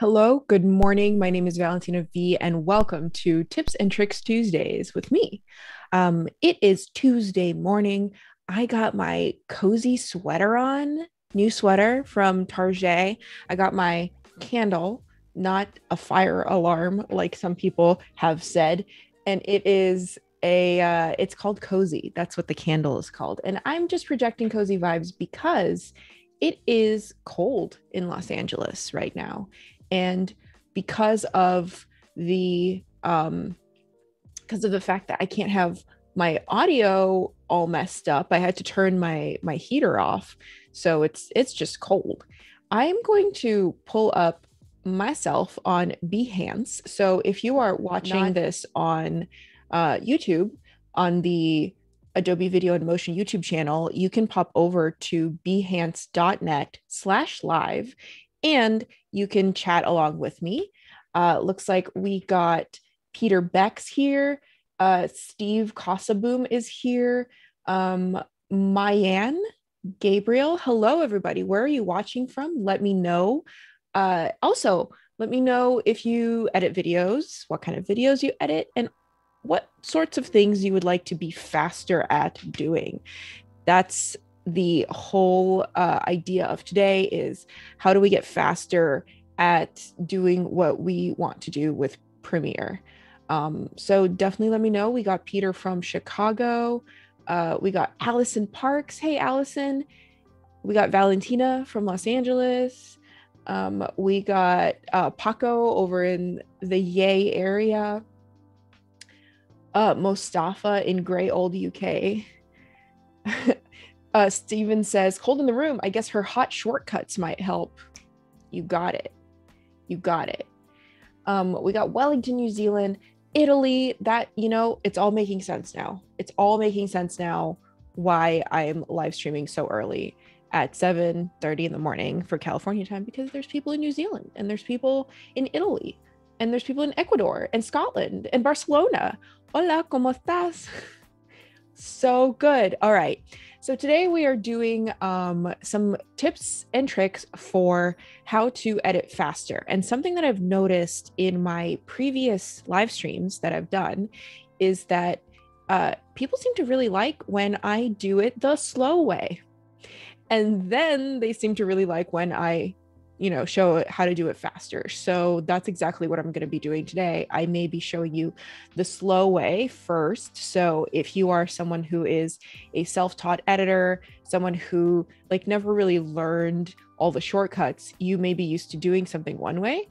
Hello, good morning. My name is Valentina Vee, and welcome to Tips and Tricks Tuesdays with me. Um, it is Tuesday morning. I got my cozy sweater on, new sweater from Target. I got my candle, not a fire alarm like some people have said, and it is a uh, it's called cozy. That's what the candle is called, and I'm just projecting cozy vibes because it is cold in Los Angeles right now and because of the um because of the fact that I can't have my audio all messed up, I had to turn my my heater off. So it's it's just cold. I'm going to pull up myself on Behance. So if you are watching Not- this on uh, YouTube on the Adobe Video and Motion YouTube channel, you can pop over to behance.net slash live and you can chat along with me. Uh, looks like we got Peter Becks here. Uh, Steve Cosaboom is here. Um, Mayan Gabriel. Hello, everybody. Where are you watching from? Let me know. Uh, also, let me know if you edit videos, what kind of videos you edit, and what sorts of things you would like to be faster at doing. That's the whole uh, idea of today is how do we get faster at doing what we want to do with Premiere. Um, so definitely let me know. We got Peter from Chicago. Uh, we got Allison Parks. Hey, Allison. We got Valentina from Los Angeles. Um, we got uh, Paco over in the Yay area. Uh, Mostafa in Gray Old UK. Uh, Steven says, cold in the room. I guess her hot shortcuts might help. You got it. You got it. Um, we got Wellington, New Zealand, Italy. That, you know, it's all making sense now. It's all making sense now why I'm live streaming so early at 7 30 in the morning for California time because there's people in New Zealand and there's people in Italy and there's people in Ecuador and Scotland and Barcelona. Hola, ¿cómo estás? so good. All right. So today we are doing um, some tips and tricks for how to edit faster. And something that I've noticed in my previous live streams that I've done is that uh, people seem to really like when I do it the slow way. And then they seem to really like when I you know show how to do it faster. So that's exactly what i'm going to be doing today. I may be showing you the slow way first. So if you are someone who is a self-taught editor someone who like never really learned all the shortcuts you may be used to doing something one way.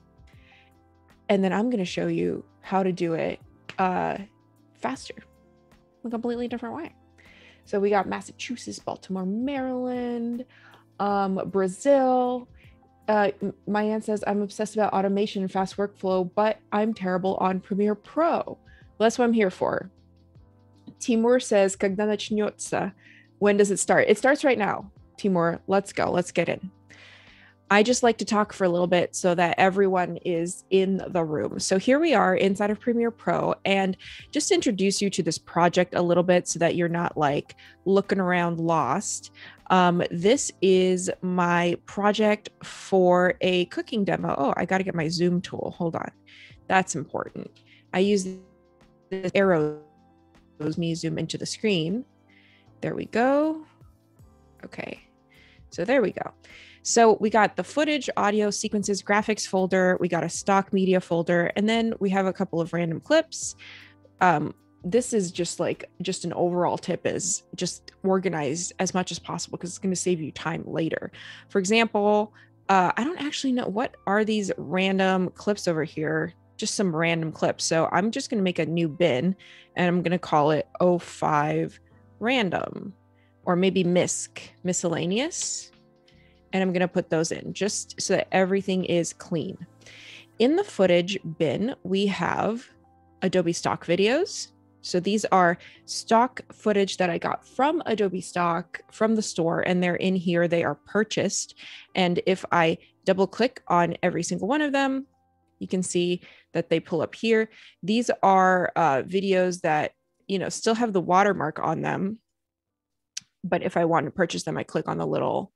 And then i'm going to show you how to do it uh faster a completely different way. So we got massachusetts baltimore maryland um brazil uh, Mayan says, I'm obsessed about automation and fast workflow, but I'm terrible on Premiere Pro. Well, that's what I'm here for. Timur says, Когда начнется? When does it start? It starts right now. Timur, let's go. Let's get in. I just like to talk for a little bit so that everyone is in the room. So here we are inside of Premiere Pro and just introduce you to this project a little bit so that you're not like looking around lost. Um, this is my project for a cooking demo. Oh, I got to get my Zoom tool. Hold on. That's important. I use this arrow me zoom into the screen. There we go. Okay. So there we go. So we got the footage, audio, sequences, graphics folder, we got a stock media folder, and then we have a couple of random clips. Um, this is just like just an overall tip is just organize as much as possible because it's going to save you time later. For example, uh, I don't actually know what are these random clips over here. Just some random clips. So I'm just going to make a new bin and I'm going to call it 05 random or maybe misc miscellaneous. And I'm going to put those in just so that everything is clean. In the footage bin, we have Adobe stock videos, so these are stock footage that I got from Adobe Stock from the store, and they're in here. They are purchased. And if I double click on every single one of them, you can see that they pull up here. These are uh, videos that, you know, still have the watermark on them. But if I want to purchase them, I click on the little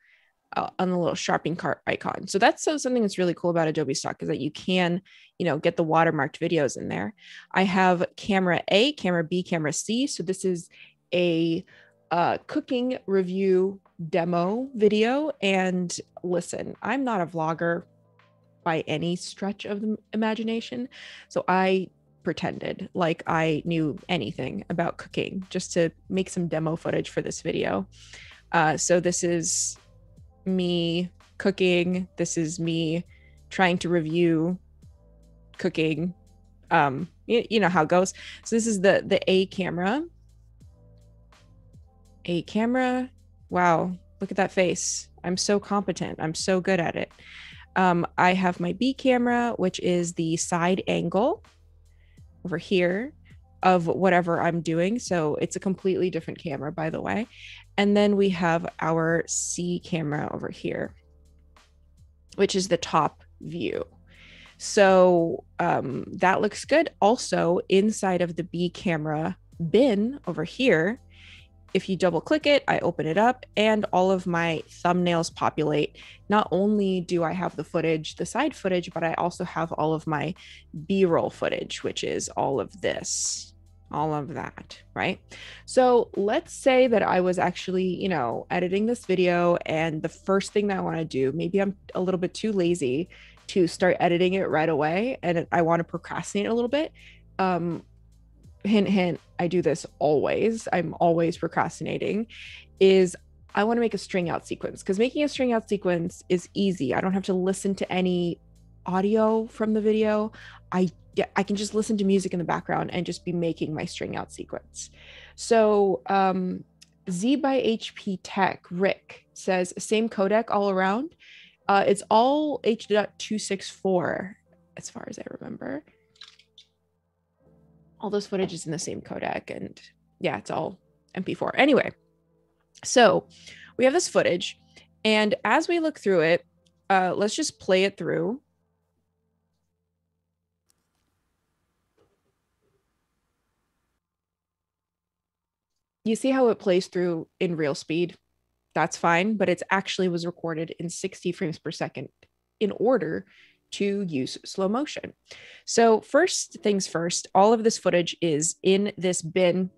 uh, on the little sharpening cart icon. So that's so something that's really cool about Adobe Stock is that you can, you know, get the watermarked videos in there. I have camera A, camera B, camera C. So this is a uh, cooking review demo video. And listen, I'm not a vlogger by any stretch of the imagination. So I pretended like I knew anything about cooking just to make some demo footage for this video. Uh, so this is me cooking. This is me trying to review cooking. Um, you, you know how it goes. So this is the the A camera. A camera. Wow, look at that face. I'm so competent. I'm so good at it. Um, I have my B camera, which is the side angle over here of whatever I'm doing. So it's a completely different camera, by the way. And then we have our C camera over here, which is the top view. So um, that looks good. Also, inside of the B camera bin over here, if you double click it, I open it up and all of my thumbnails populate. Not only do I have the footage, the side footage, but I also have all of my B roll footage, which is all of this, all of that, right? So let's say that I was actually, you know, editing this video and the first thing that I want to do, maybe I'm a little bit too lazy to start editing it right away and I want to procrastinate a little bit. Um, hint hint i do this always. I'm always procrastinating is i want to make a string out sequence because making a string out sequence is easy. I don't have to listen to any audio from the video. I i can just listen to music in the background and just be making my string out sequence. So um z by hp tech rick says same codec all around. Uh it's all h.264 as far as i remember all this footage is in the same codec and yeah it's all mp4 anyway so we have this footage and as we look through it uh, let's just play it through. You see how it plays through in real speed? That's fine but it's actually was recorded in 60 frames per second in order to use slow motion. So, first things first, all of this footage is in this bin.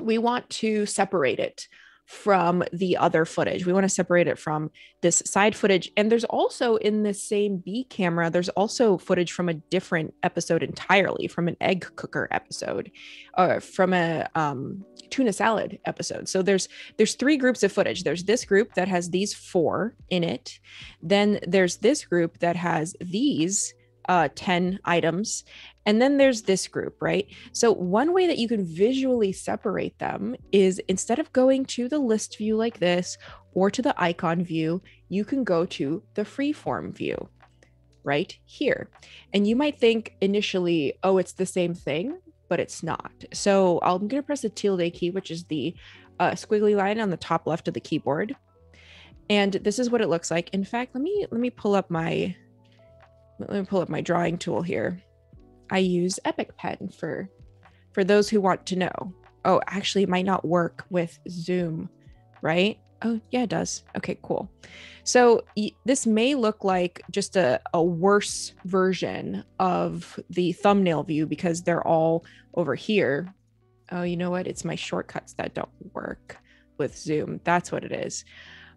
We want to separate it from the other footage. We want to separate it from this side footage. And there's also in the same B camera, there's also footage from a different episode entirely, from an egg cooker episode, or from a um, tuna salad episode. So there's there's three groups of footage. There's this group that has these four in it. Then there's this group that has these uh, 10 items. And then there's this group, right? So, one way that you can visually separate them is instead of going to the list view like this or to the icon view, you can go to the freeform view right here. And you might think initially, oh, it's the same thing, but it's not. So, I'm going to press the tilde key, which is the uh, squiggly line on the top left of the keyboard. And this is what it looks like. In fact, let me let me pull up my let me pull up my drawing tool here. I use Epic Pen for for those who want to know. Oh, actually, it might not work with Zoom, right? Oh, yeah, it does. Okay, cool. So this may look like just a, a worse version of the thumbnail view because they're all over here. Oh, you know what? It's my shortcuts that don't work with Zoom. That's what it is.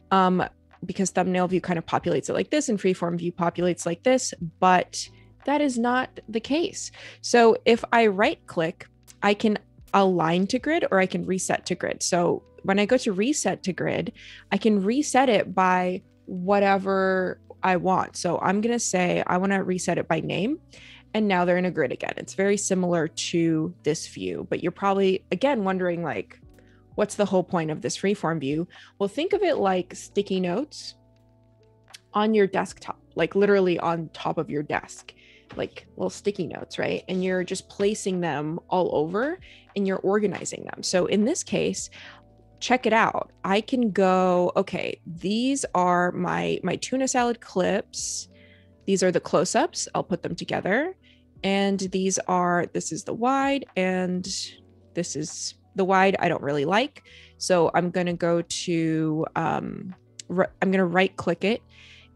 Um, because thumbnail view kind of populates it like this and freeform view populates like this, but that is not the case. So if I right click, I can align to grid or I can reset to grid. So when I go to reset to grid, I can reset it by whatever I want. So I'm going to say I want to reset it by name. And now they're in a grid again. It's very similar to this view, but you're probably again wondering like, what's the whole point of this freeform view? Well, think of it like sticky notes on your desktop, like literally on top of your desk, like little sticky notes, right? And you're just placing them all over and you're organizing them. So in this case, check it out. I can go, okay, these are my my tuna salad clips. These are the close-ups. I'll put them together. And these are this is the wide and this is the wide I don't really like. So I'm going to go to um, I'm going to right click it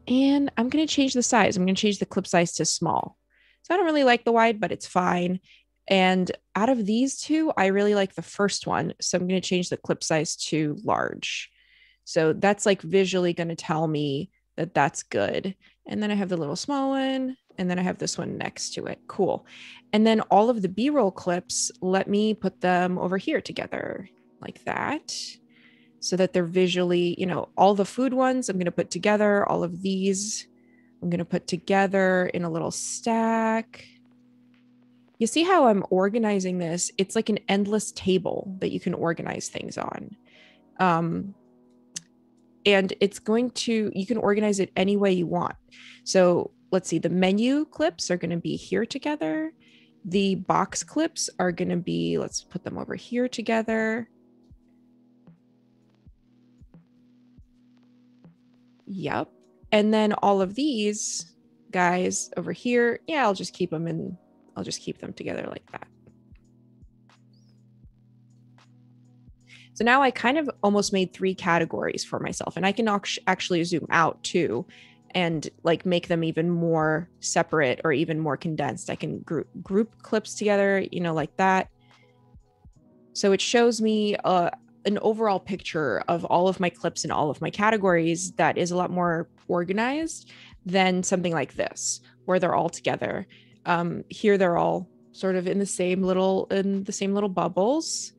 and I'm going to change the size. I'm going to change the clip size to small. So I don't really like the wide, but it's fine. And out of these two, I really like the first one. So I'm going to change the clip size to large. So that's like visually going to tell me that that's good. And then I have the little small one, and then I have this one next to it. Cool. And then all of the B roll clips, let me put them over here together like that so that they're visually, you know, all the food ones I'm going to put together, all of these I'm going to put together in a little stack. You see how I'm organizing this? It's like an endless table that you can organize things on. Um, and it's going to, you can organize it any way you want. So let's see, the menu clips are going to be here together. The box clips are going to be, let's put them over here together. Yep. And then all of these guys over here, yeah, I'll just keep them in, I'll just keep them together like that. So now I kind of almost made three categories for myself and I can actually zoom out too and like make them even more separate or even more condensed. I can group group clips together, you know, like that. So it shows me uh, an overall picture of all of my clips and all of my categories that is a lot more organized than something like this, where they're all together. Um, here they're all sort of in the same little in the same little bubbles.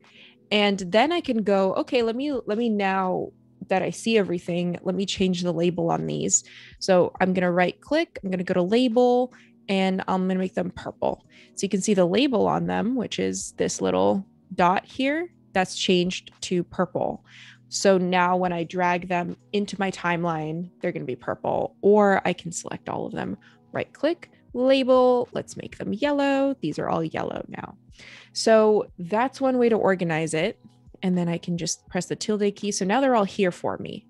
And then I can go, okay, let me let me now that I see everything, let me change the label on these. So I'm going to right click, I'm going to go to label, and I'm going to make them purple. So you can see the label on them, which is this little dot here, that's changed to purple. So now when I drag them into my timeline, they're going to be purple, or I can select all of them, right click, label, let's make them yellow. These are all yellow now. So that's one way to organize it and then I can just press the tilde key. So now they're all here for me,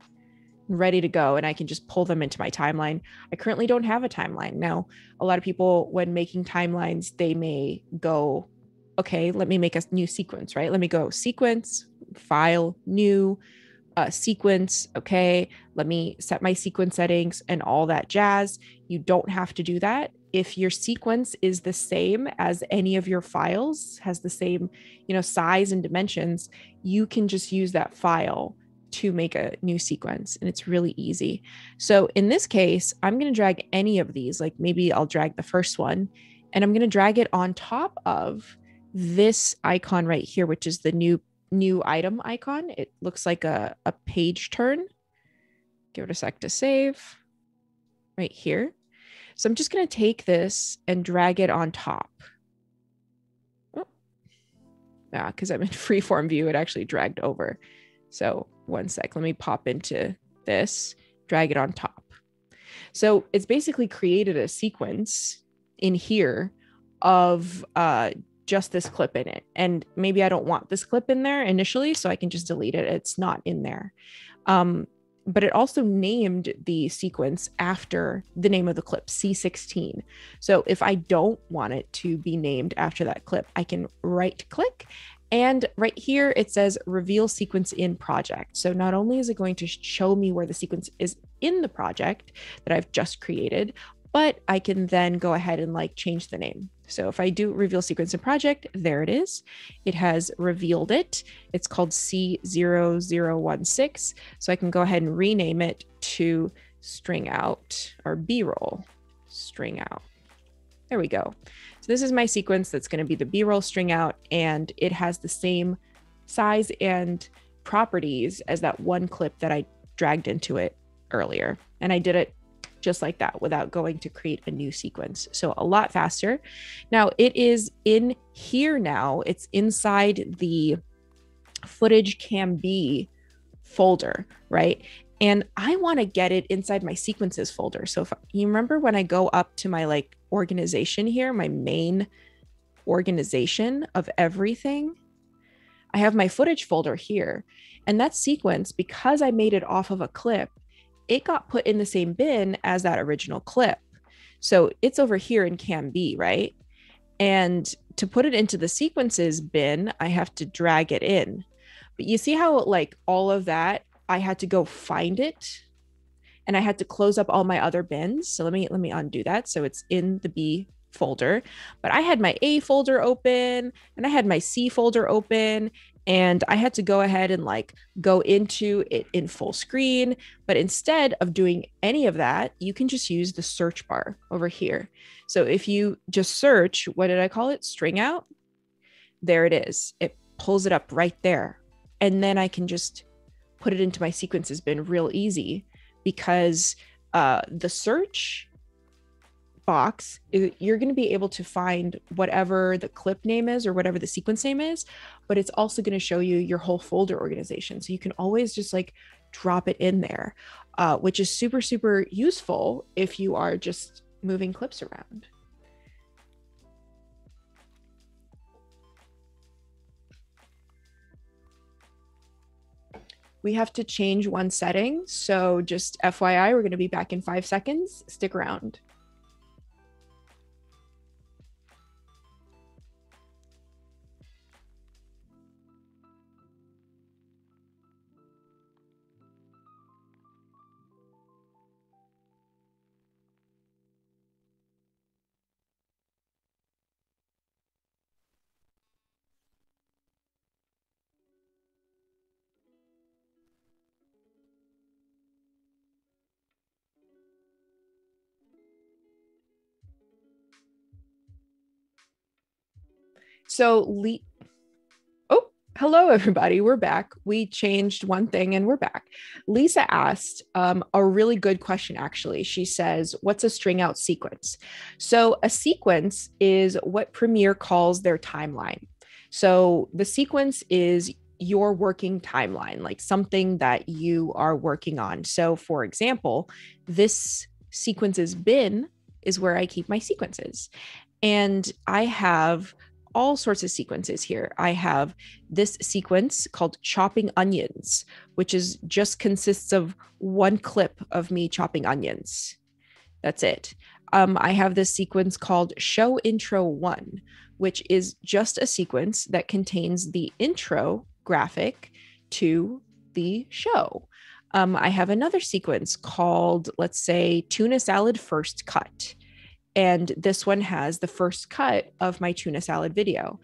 ready to go, and I can just pull them into my timeline. I currently don't have a timeline. Now, a lot of people, when making timelines, they may go, okay, let me make a new sequence, right? Let me go sequence, file, new, uh, sequence. Okay, let me set my sequence settings and all that jazz. You don't have to do that if your sequence is the same as any of your files has the same you know size and dimensions you can just use that file to make a new sequence and it's really easy so in this case i'm going to drag any of these like maybe i'll drag the first one and i'm going to drag it on top of this icon right here which is the new new item icon it looks like a, a page turn give it a sec to save right here so I'm just going to take this and drag it on top. Oh. Yeah, because I'm in freeform view, it actually dragged over. So one sec, let me pop into this, drag it on top. So it's basically created a sequence in here of uh, just this clip in it. And maybe I don't want this clip in there initially, so I can just delete it. It's not in there. Um, but it also named the sequence after the name of the clip, C16. So if I don't want it to be named after that clip, I can right click. And right here, it says reveal sequence in project. So not only is it going to show me where the sequence is in the project that I've just created, but I can then go ahead and like change the name. So if I do reveal sequence and project, there it is. It has revealed it. It's called C0016. So I can go ahead and rename it to string out or B-roll string out. There we go. So this is my sequence that's going to be the B-roll string out and it has the same size and properties as that one clip that I dragged into it earlier. And I did it just like that without going to create a new sequence. So a lot faster. Now it is in here now. It's inside the footage cam B folder, right? And I want to get it inside my sequences folder. So if you remember when I go up to my like organization here, my main organization of everything, I have my footage folder here. And that sequence, because I made it off of a clip, it got put in the same bin as that original clip. So it's over here in Cam B, right? And to put it into the sequences bin, I have to drag it in. But you see how, like, all of that, I had to go find it and I had to close up all my other bins. So let me let me undo that. So it's in the B folder, but I had my A folder open and I had my C folder open and I had to go ahead and like go into it in full screen. But instead of doing any of that, you can just use the search bar over here. So if you just search, what did I call it? String out. There it is. It pulls it up right there. And then I can just put it into my sequences bin real easy because uh, the search box, you're going to be able to find whatever the clip name is or whatever the sequence name is, but it's also going to show you your whole folder organization. So you can always just like drop it in there, uh, which is super, super useful if you are just moving clips around. we have to change one setting. So just FYI, we're going to be back in five seconds. Stick around. So, Le- oh, hello, everybody. We're back. We changed one thing and we're back. Lisa asked um, a really good question, actually. She says, What's a string out sequence? So, a sequence is what Premiere calls their timeline. So, the sequence is your working timeline, like something that you are working on. So, for example, this sequences bin is where I keep my sequences. And I have all sorts of sequences here. I have this sequence called chopping onions, which is just consists of one clip of me chopping onions. That's it. Um, I have this sequence called show intro one, which is just a sequence that contains the intro graphic to the show. Um, I have another sequence called, let's say, tuna salad first cut. And this one has the first cut of my tuna salad video.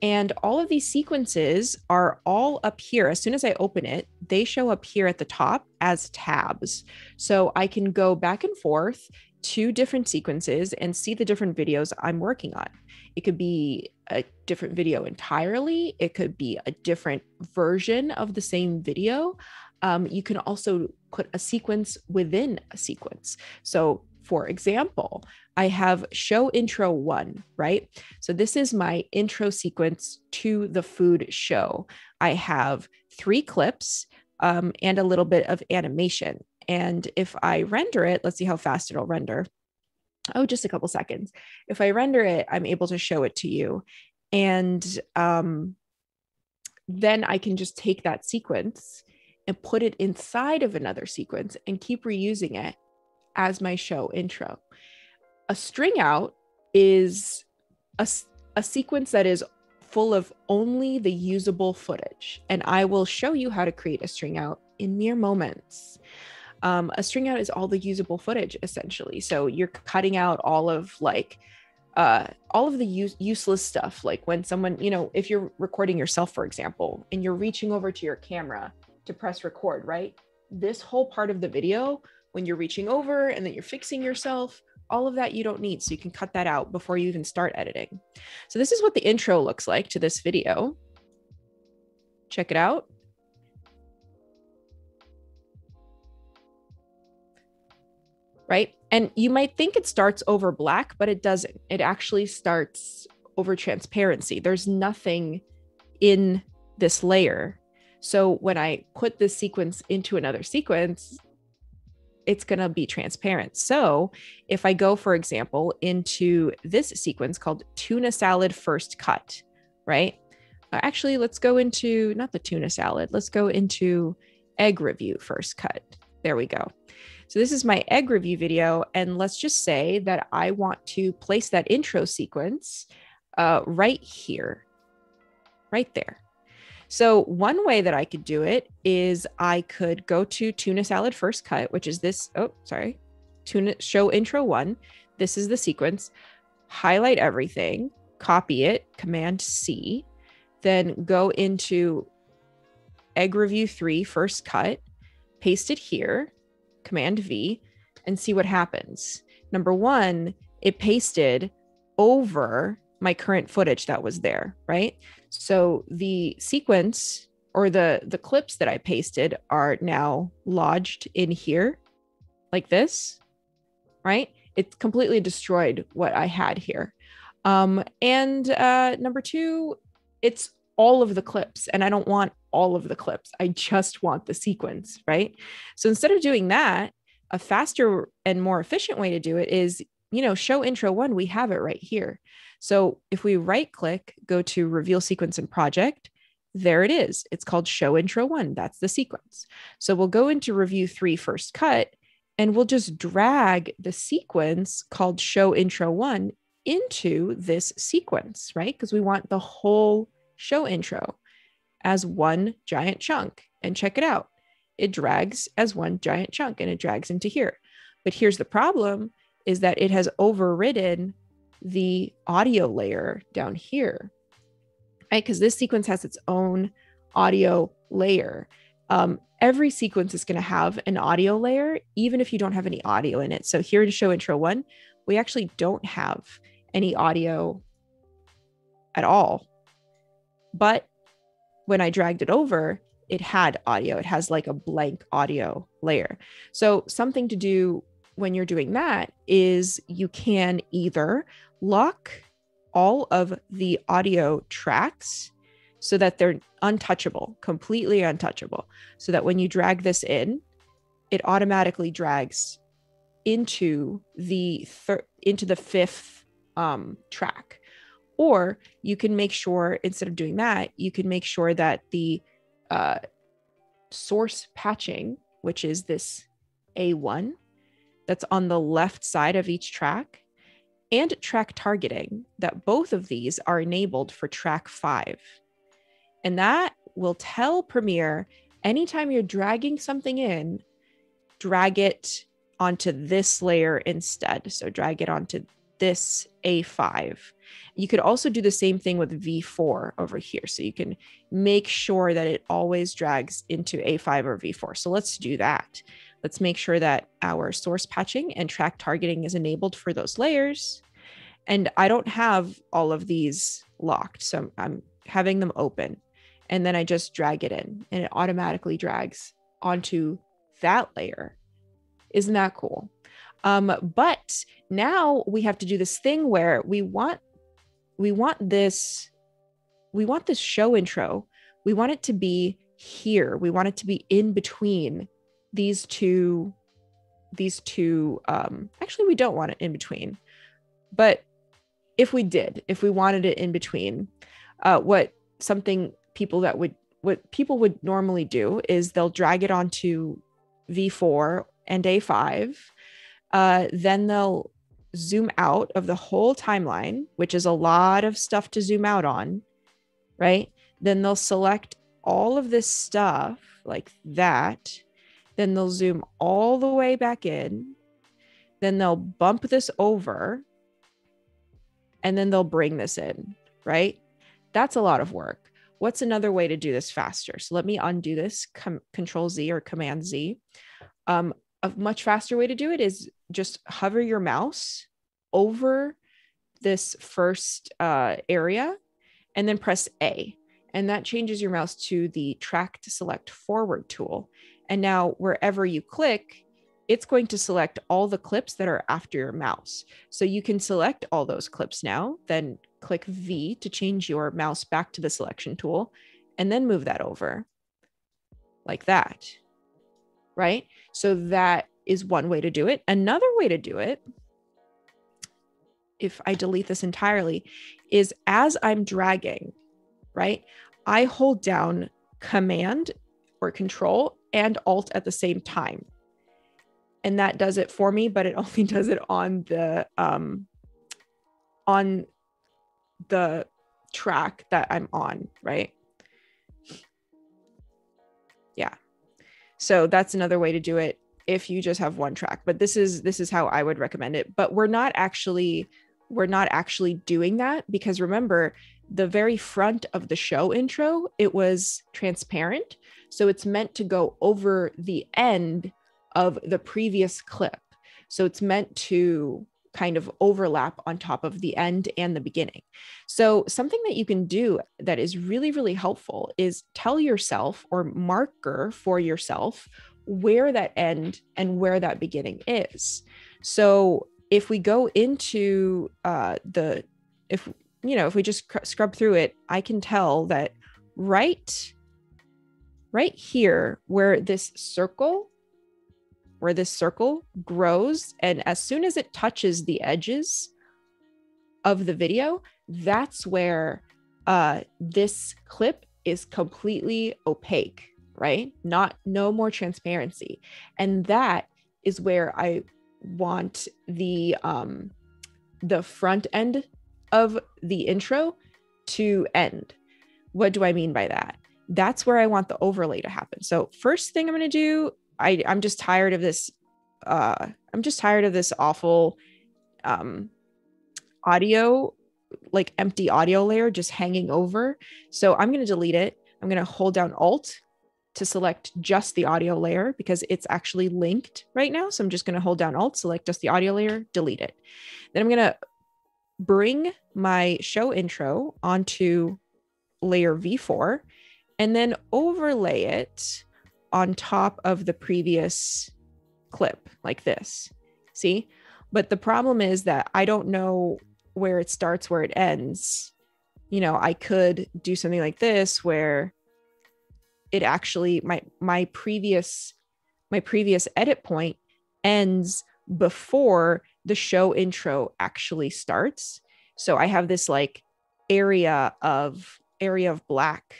And all of these sequences are all up here. As soon as I open it, they show up here at the top as tabs. So I can go back and forth to different sequences and see the different videos I'm working on. It could be a different video entirely, it could be a different version of the same video. Um, you can also put a sequence within a sequence. So for example, I have show intro one, right? So this is my intro sequence to the food show. I have three clips um, and a little bit of animation. And if I render it, let's see how fast it'll render. Oh, just a couple seconds. If I render it, I'm able to show it to you. And um, then I can just take that sequence and put it inside of another sequence and keep reusing it as my show intro. A string out is a, a sequence that is full of only the usable footage. And I will show you how to create a string out in mere moments. Um, a string out is all the usable footage essentially. So you're cutting out all of like uh, all of the use- useless stuff. Like when someone, you know, if you're recording yourself, for example, and you're reaching over to your camera to press record, right? This whole part of the video when you're reaching over and then you're fixing yourself all of that you don't need so you can cut that out before you even start editing. So this is what the intro looks like to this video. Check it out. Right? And you might think it starts over black but it doesn't. It actually starts over transparency. There's nothing in this layer. So when i put this sequence into another sequence it's going to be transparent. So if I go, for example, into this sequence called tuna salad first cut, right? Uh, actually, let's go into not the tuna salad, let's go into egg review first cut. There we go. So this is my egg review video. And let's just say that I want to place that intro sequence uh, right here, right there. So, one way that I could do it is I could go to tuna salad first cut, which is this. Oh, sorry. Tuna show intro one. This is the sequence. Highlight everything, copy it, Command C, then go into egg review three first cut, paste it here, Command V, and see what happens. Number one, it pasted over my current footage that was there, right? So the sequence or the the clips that I pasted are now lodged in here like this, right? It completely destroyed what I had here. Um, and uh, number two, it's all of the clips, and I don't want all of the clips. I just want the sequence, right? So instead of doing that, a faster and more efficient way to do it is, you know, show intro one, we have it right here. So if we right click, go to reveal sequence and project, there it is. It's called show intro one. That's the sequence. So we'll go into review three first cut and we'll just drag the sequence called show intro one into this sequence, right? Because we want the whole show intro as one giant chunk. And check it out it drags as one giant chunk and it drags into here. But here's the problem is that it has overridden the audio layer down here, right? Because this sequence has its own audio layer. Um, every sequence is going to have an audio layer, even if you don't have any audio in it. So here in show intro one, we actually don't have any audio at all. But when I dragged it over, it had audio. It has like a blank audio layer. So, something to do when you're doing that is you can either lock all of the audio tracks so that they're untouchable, completely untouchable, so that when you drag this in, it automatically drags into the third into the fifth um, track. Or you can make sure instead of doing that, you can make sure that the uh, source patching, which is this A1 that's on the left side of each track, and track targeting, that both of these are enabled for track five. And that will tell Premiere anytime you're dragging something in, drag it onto this layer instead. So drag it onto this A5. You could also do the same thing with V4 over here. So you can make sure that it always drags into A5 or V4. So let's do that. Let's make sure that our source patching and track targeting is enabled for those layers. And I don't have all of these locked. So I'm having them open. And then I just drag it in and it automatically drags onto that layer. Isn't that cool? Um, but now we have to do this thing where we want we want this we want this show intro. We want it to be here. We want it to be in between these two these two um actually we don't want it in between. But if we did, if we wanted it in between, uh what something people that would what people would normally do is they'll drag it onto V4 and A5 uh, then they'll zoom out of the whole timeline, which is a lot of stuff to zoom out on, right? Then they'll select all of this stuff like that. Then they'll zoom all the way back in. Then they'll bump this over. And then they'll bring this in, right? That's a lot of work. What's another way to do this faster? So let me undo this, com- Control Z or Command Z. Um, a much faster way to do it is just hover your mouse over this first uh, area and then press A. And that changes your mouse to the track to select forward tool. And now, wherever you click, it's going to select all the clips that are after your mouse. So you can select all those clips now, then click V to change your mouse back to the selection tool, and then move that over like that right? So that is one way to do it. Another way to do it, if I delete this entirely, is as I'm dragging, right? I hold down Command or Control and alt at the same time. And that does it for me, but it only does it on the um on the track that I'm on, right? Yeah. So that's another way to do it if you just have one track. But this is this is how I would recommend it. But we're not actually we're not actually doing that because remember the very front of the show intro it was transparent so it's meant to go over the end of the previous clip so it's meant to kind of overlap on top of the end and the beginning. So, something that you can do that is really, really helpful is tell yourself or marker for yourself where that end and where that beginning is. So, if we go into uh, the, if, you know, if we just cr- scrub through it, I can tell that right, right here, where this circle where this circle grows. And as soon as it touches the edges of the video, that's where uh, this clip is completely opaque, right? Not no more transparency. And that is where I want the um the front end of the intro to end. What do I mean by that? That's where I want the overlay to happen. So first thing I'm going to do I I'm just tired of this uh I'm just tired of this awful um audio like empty audio layer just hanging over. So I'm going to delete it. I'm going to hold down alt to select just the audio layer because it's actually linked right now. So I'm just going to hold down alt, select just the audio layer, delete it. Then I'm going to bring my show intro onto layer V4 and then overlay it on top of the previous clip like this. See? But the problem is that I don't know where it starts, where it ends. You know, I could do something like this where it actually my my previous my previous edit point ends before the show intro actually starts. So I have this like area of area of black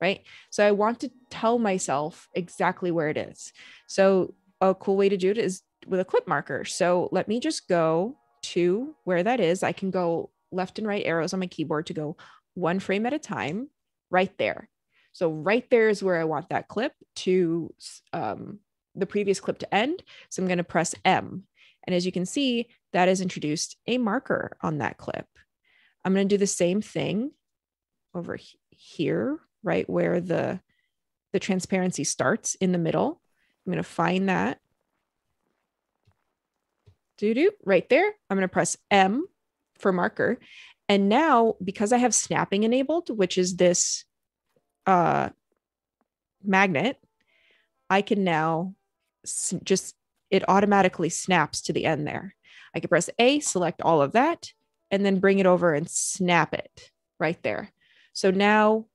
right? So I want to tell myself exactly where it is. So a cool way to do it is with a clip marker. So let me just go to where that is. I can go left and right arrows on my keyboard to go one frame at a time right there. So right there is where I want that clip to um, the previous clip to end. So I'm going to press M. And as you can see, that has introduced a marker on that clip. I'm going to do the same thing over here right where the the transparency starts in the middle. I'm going to find that. Doo doo, right there. I'm going to press M for marker. And now because I have snapping enabled, which is this uh magnet, I can now just it automatically snaps to the end there. I can press A, select all of that, and then bring it over and snap it right there. So now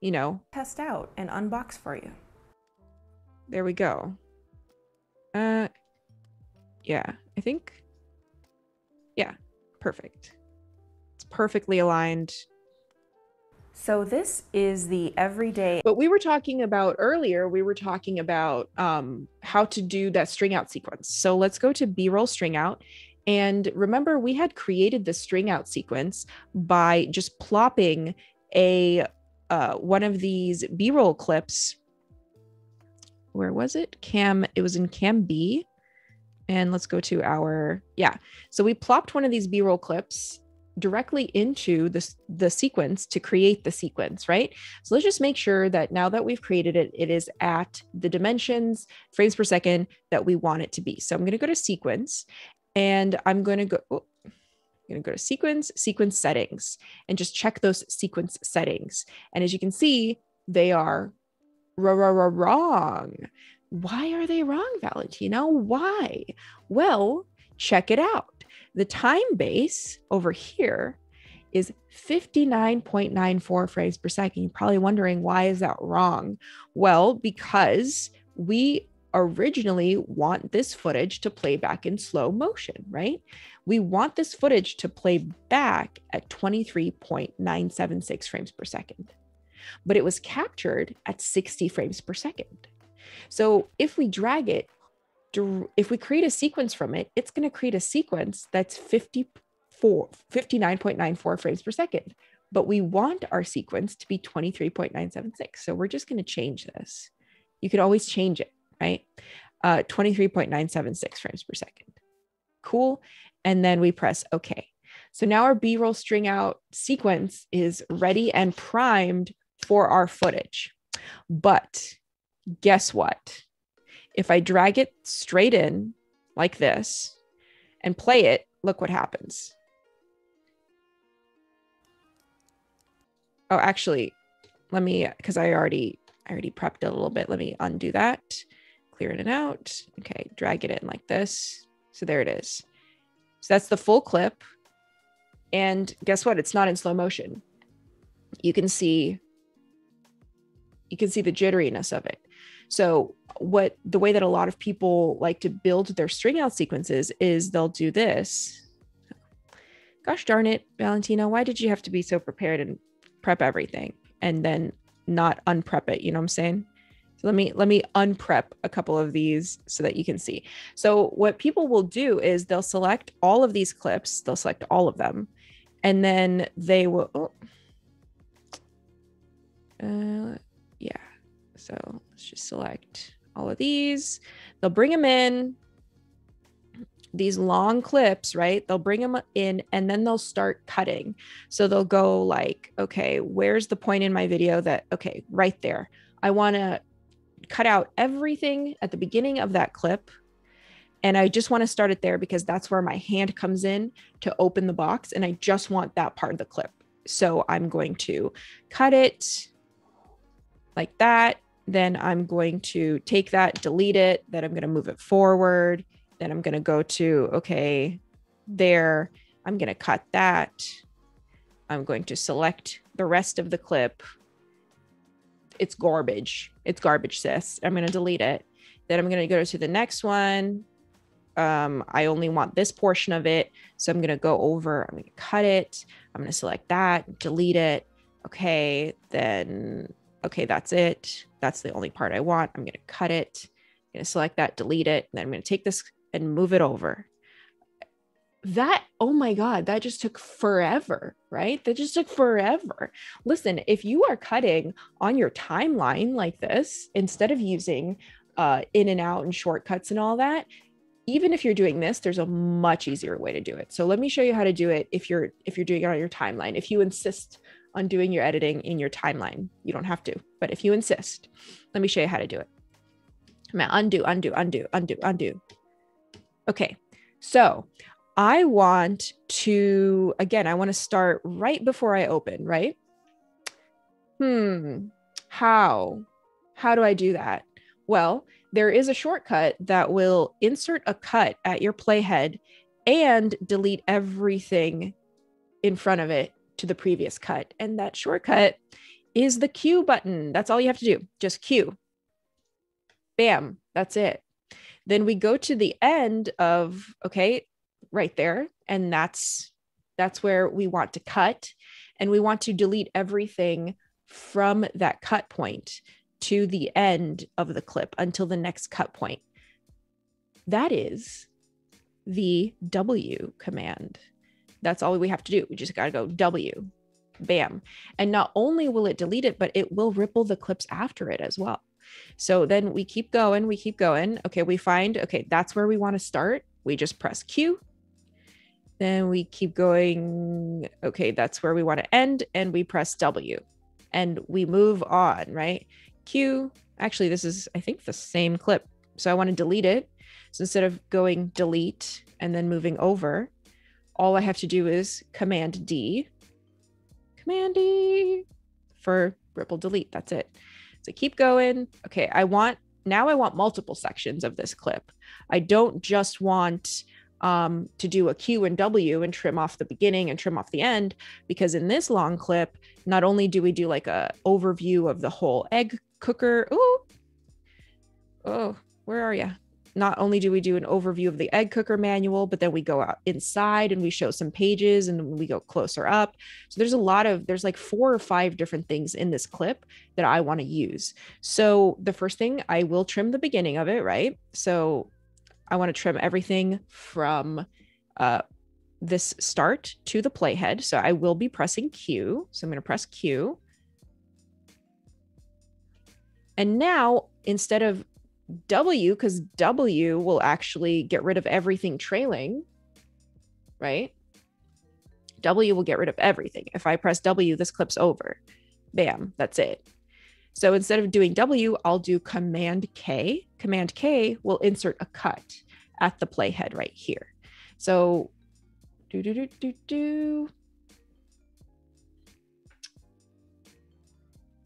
you know, test out and unbox for you. There we go. Uh yeah, I think yeah, perfect. It's perfectly aligned. So this is the everyday But we were talking about earlier, we were talking about um how to do that string out sequence. So let's go to B-roll string out. And remember, we had created the string out sequence by just plopping a uh, one of these b-roll clips. Where was it? Cam it was in cam b. And let's go to our yeah. So we plopped one of these b-roll clips directly into the, the sequence to create the sequence right so let's just make sure that now that we've created it it is at the dimensions frames per second that we want it to be so i'm going to go to sequence and i'm going to go oh, I'm going to go to sequence, sequence settings, and just check those sequence settings. And as you can see, they are wrong. Why are they wrong, Valentino? Why? Well, check it out. The time base over here is 59.94 frames per second. You're probably wondering why is that wrong? Well, because we originally want this footage to play back in slow motion, right? We want this footage to play back at 23.976 frames per second, but it was captured at 60 frames per second. So if we drag it, if we create a sequence from it, it's going to create a sequence that's 54, 59.94 frames per second. But we want our sequence to be 23.976. So we're just going to change this You could always change it, right? Uh, 23.976 frames per second. Cool. And then we press OK. So now our B roll string out sequence is ready and primed for our footage. But guess what? If I drag it straight in like this and play it, look what happens. Oh, actually, let me, because I already, I already prepped a little bit. Let me undo that, clear it and out. Okay, drag it in like this. So there it is. So that's the full clip. And guess what? It's not in slow motion. You can see you can see the jitteriness of it. So what the way that a lot of people like to build their string out sequences is they'll do this. Gosh darn it, Valentina, why did you have to be so prepared and prep everything and then not unprep it? You know what I'm saying? So let me let me unprep a couple of these so that you can see. So what people will do is they'll select all of these clips, they'll select all of them, and then they will oh, uh, yeah. So let's just select all of these. They'll bring them in these long clips, right? They'll bring them in and then they'll start cutting. So they'll go like, okay, where's the point in my video that okay, right there. I want to cut out everything at the beginning of that clip. And I just want to start it there because that's where my hand comes in to open the box. And I just want that part of the clip. So I'm going to cut it like that. Then I'm going to take that, delete it. Then I'm going to move it forward. Then I'm going to go to, okay, there. I'm going to cut that. I'm going to select the rest of the clip it's garbage. It's garbage, sis. I'm going to delete it. Then I'm going to go to the next one. Um, I only want this portion of it. So I'm going to go over, I'm going to cut it. I'm going to select that, delete it. Okay. Then, okay, that's it. That's the only part I want. I'm going to cut it. I'm going to select that, delete it. And then I'm going to take this and move it over that oh my god that just took forever right that just took forever listen if you are cutting on your timeline like this instead of using uh, in and out and shortcuts and all that even if you're doing this there's a much easier way to do it so let me show you how to do it if you're if you're doing it on your timeline if you insist on doing your editing in your timeline you don't have to but if you insist let me show you how to do it i'm gonna undo undo undo undo undo okay so I want to, again, I want to start right before I open, right? Hmm, how? How do I do that? Well, there is a shortcut that will insert a cut at your playhead and delete everything in front of it to the previous cut. And that shortcut is the Q button. That's all you have to do. Just Q. Bam. That's it. Then we go to the end of, okay, right there and that's that's where we want to cut and we want to delete everything from that cut point to the end of the clip until the next cut point that is the w command that's all we have to do we just got to go w bam and not only will it delete it but it will ripple the clips after it as well so then we keep going we keep going okay we find okay that's where we want to start we just press q then we keep going. Okay, that's where we want to end. And we press W and we move on, right? Q. Actually, this is, I think, the same clip. So I want to delete it. So instead of going delete and then moving over, all I have to do is Command D. Command D for ripple delete. That's it. So keep going. Okay, I want now I want multiple sections of this clip. I don't just want um, to do a Q and W and trim off the beginning and trim off the end. Because in this long clip, not only do we do like a overview of the whole egg cooker. Ooh, oh, where are you? Not only do we do an overview of the egg cooker manual, but then we go out inside and we show some pages and we go closer up. So there's a lot of, there's like four or five different things in this clip that I want to use. So the first thing, I will trim the beginning of it, right? So I want to trim everything from uh, this start to the playhead. So I will be pressing Q. So I'm going to press Q. And now instead of W, because W will actually get rid of everything trailing, right? W will get rid of everything. If I press W, this clip's over. Bam, that's it. So instead of doing W, I'll do Command K. Command K will insert a cut at the playhead right here. So do do do do do.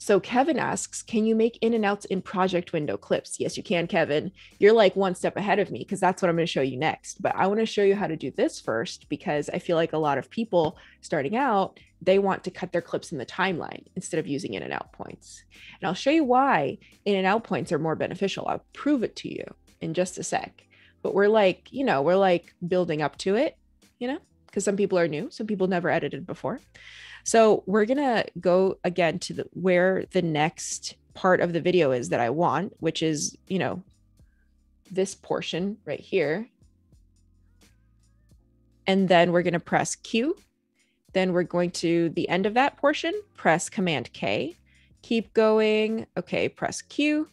So Kevin asks, can you make in and outs in project window clips? Yes, you can, Kevin. You're like one step ahead of me because that's what I'm going to show you next. But I want to show you how to do this first because I feel like a lot of people starting out, they want to cut their clips in the timeline instead of using in and out points. And I'll show you why in and out points are more beneficial. I'll prove it to you in just a sec. But we're like, you know, we're like building up to it, you know, because some people are new, some people never edited before. So we're going to go again to the where the next part of the video is that I want, which is, you know, this portion right here. And then we're going to press Q. Then we're going to the end of that portion, press Command K. Keep going. Okay, press Q.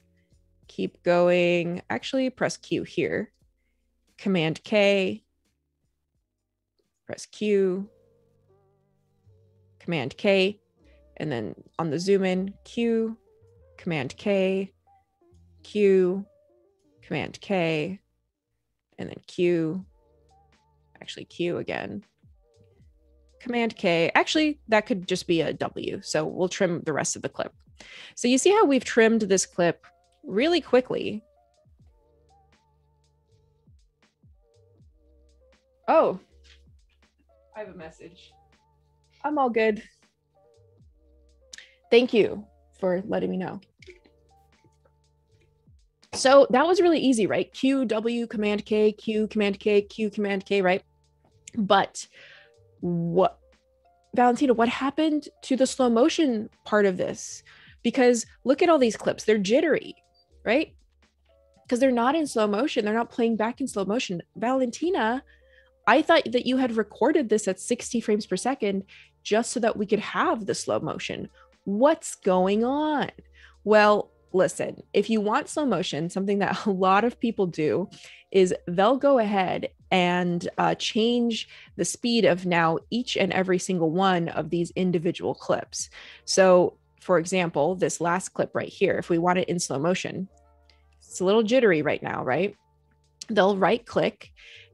Keep going. Actually, press Q here. Command K. Press Q Command K, and then on the zoom in, Q, Command K, Q, Command K, and then Q, actually Q again. Command K. Actually, that could just be a W. So we'll trim the rest of the clip. So you see how we've trimmed this clip really quickly. Oh, I have a message. I'm all good. Thank you for letting me know. So that was really easy, right? Q, W, Command K, Q, Command K, Q, Command K, right? But what, Valentina, what happened to the slow motion part of this? Because look at all these clips, they're jittery, right? Because they're not in slow motion, they're not playing back in slow motion. Valentina, I thought that you had recorded this at 60 frames per second just so that we could have the slow motion. What's going on? Well, listen, if you want slow motion, something that a lot of people do is they'll go ahead and uh, change the speed of now each and every single one of these individual clips. So, for example, this last clip right here, if we want it in slow motion, it's a little jittery right now, right? They'll right click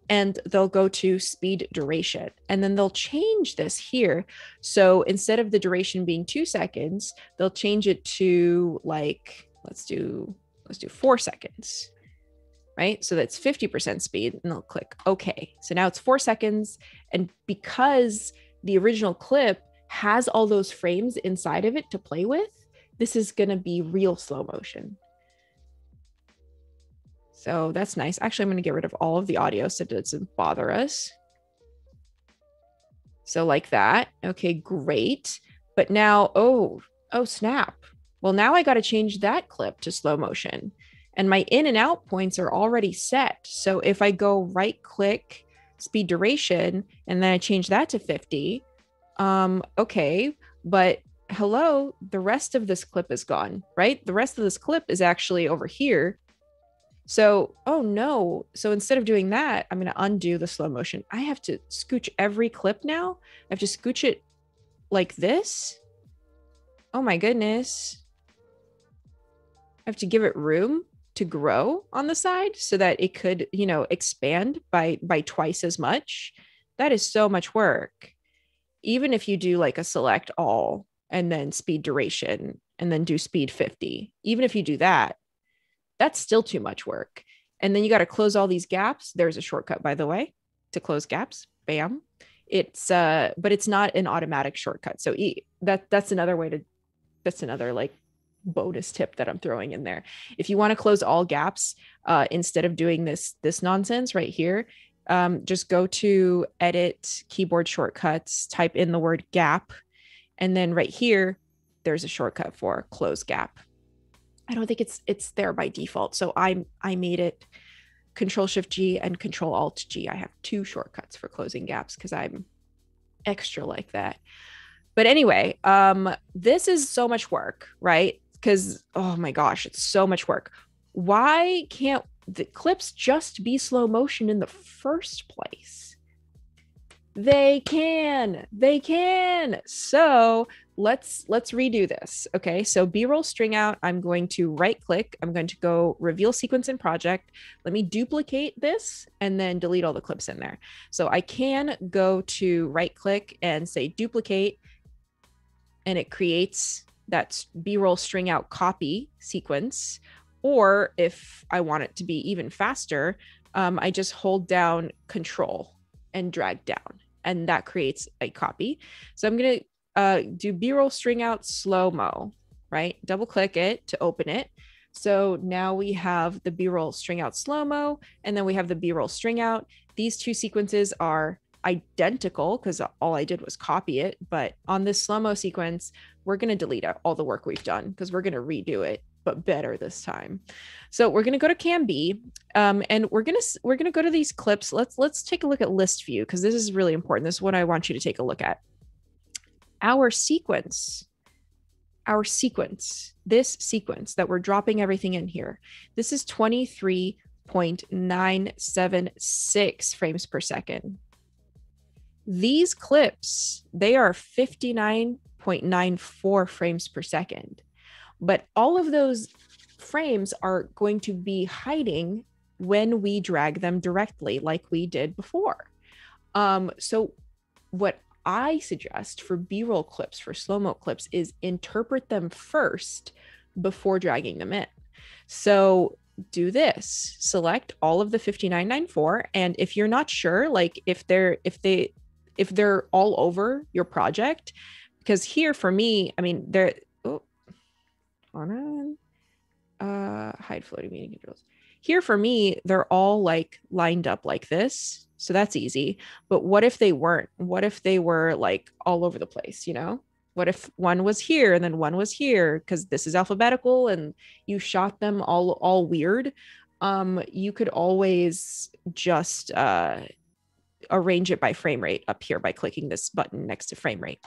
and they'll go to speed duration. And then they'll change this here. So instead of the duration being two seconds they'll change it to like let's do let's do four seconds right? So that's 50% speed and they'll click okay. So now it's four seconds and because the original clip has all those frames inside of it to play with this is going to be real slow motion so that's nice. Actually, I'm going to get rid of all of the audio so it doesn't bother us. So like that. Okay, great. But now, oh, oh, snap. Well, now I got to change that clip to slow motion. And my in and out points are already set. So if I go right click speed duration and then I change that to 50, um, okay, but hello, the rest of this clip is gone, right? The rest of this clip is actually over here so, oh no. So instead of doing that, I'm going to undo the slow motion. I have to scooch every clip now. I have to scooch it like this. Oh my goodness. I have to give it room to grow on the side so that it could, you know, expand by by twice as much. That is so much work. Even if you do like a select all and then speed duration and then do speed 50. Even if you do that, that's still too much work. And then you got to close all these gaps. There's a shortcut, by the way, to close gaps. Bam. It's uh, but it's not an automatic shortcut. So e- that that's another way to that's another like bonus tip that I'm throwing in there. If you want to close all gaps, uh, instead of doing this this nonsense right here, um, just go to edit keyboard shortcuts, type in the word gap, and then right here, there's a shortcut for close gap. I don't think it's it's there by default. So I I made it control shift G and control alt G. I have two shortcuts for closing gaps because I'm extra like that. But anyway, um, this is so much work, right? because oh my gosh, it's so much work. Why can't the clips just be slow motion in the first place? They can. They can. So let's let's redo this okay? So b-roll string out i'm going to right click i'm going to go reveal sequence in project. Let me duplicate this and then delete all the clips in there. So i can go to right click and say duplicate and it creates that b-roll string out copy sequence. Or if i want it to be even faster um, i just hold down control and drag down and that creates a copy. So i'm going to uh, do b-roll string out slow mo, right? Double click it to open it. So now we have the b-roll string out slow mo, and then we have the b-roll string out. These two sequences are identical because all I did was copy it. But on this slow mo sequence, we're going to delete all the work we've done because we're going to redo it, but better this time. So we're going to go to Cam B, um, and we're going to we're going to go to these clips. Let's let's take a look at list view because this is really important. This is what I want you to take a look at our sequence, our sequence, this sequence that we're dropping everything in here, this is 23.976 frames per second. These clips, they are 59.94 frames per second. But all of those frames are going to be hiding when we drag them directly, like we did before. Um, so, what I suggest for B roll clips, for slow mo clips, is interpret them first before dragging them in. So do this select all of the 5994 and if you're not sure like if they're if they if they're all over your project because here for me i mean they're oh, on uh hide floating meeting controls here for me they're all like lined up like this so that's easy. But what if they weren't? What if they were like all over the place, you know? What if one was here and then one was here because this is alphabetical and you shot them all all weird? Um, you could always just uh, arrange it by frame rate up here by clicking this button next to frame rate.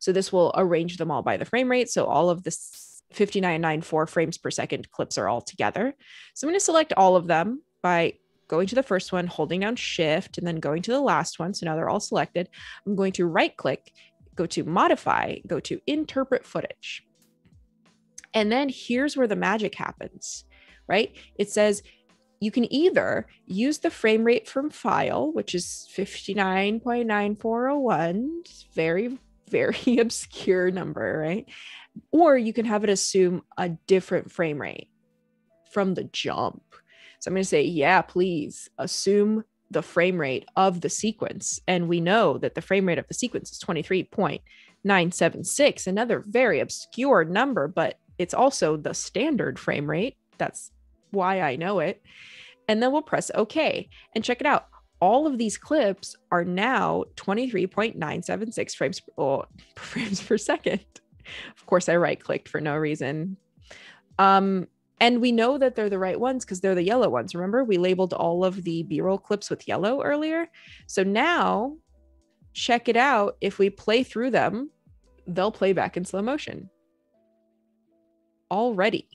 So this will arrange them all by the frame rate. So all of this 5994 frames per second clips are all together. So I'm going to select all of them by going to the first one, holding down shift, and then going to the last one. So now they're all selected. I'm going to right click, go to modify, go to interpret footage. And then here's where the magic happens, right? It says you can either use the frame rate from file, which is 59.9401, very, very obscure number, right? Or you can have it assume a different frame rate from the jump. So I'm going to say, yeah, please assume the frame rate of the sequence. And we know that the frame rate of the sequence is 23.976, another very obscure number, but it's also the standard frame rate. That's why I know it. And then we'll press OK and check it out. All of these clips are now 23.976 frames, oh, frames per second. Of course, I right clicked for no reason. Um, and we know that they're the right ones because they're the yellow ones. Remember, we labeled all of the B roll clips with yellow earlier. So now check it out. If we play through them, they'll play back in slow motion already.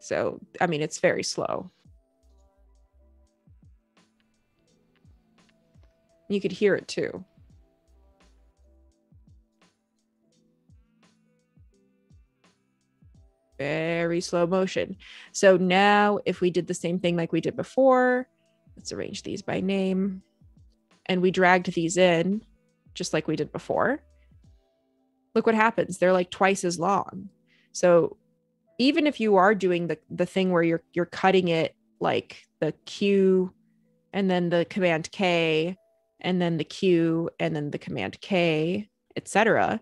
So, I mean, it's very slow. You could hear it too. Very slow motion. So now if we did the same thing like we did before, let's arrange these by name and we dragged these in just like we did before. Look what happens. They're like twice as long. So even if you are doing the the thing where you're you're cutting it like the Q and then the command K and then the Q and then the command K, etc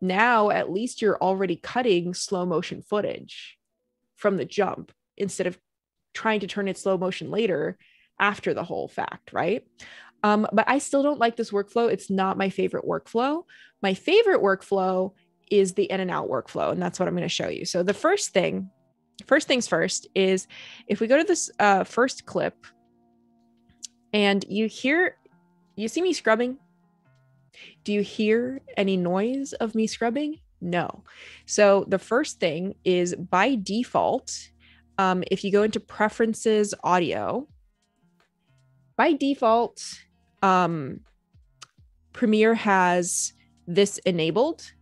now at least you're already cutting slow motion footage from the jump instead of trying to turn it slow motion later after the whole fact, right? Um, but I still don't like this workflow. It's not my favorite workflow. My favorite workflow is the in and out workflow, and that's what I'm going to show you. So the first thing, first things first, is if we go to this uh, first clip, and you hear, you see me scrubbing do you hear any noise of me scrubbing? No. So the first thing is by default, um, if you go into preferences audio, by default, um, Premiere has this enabled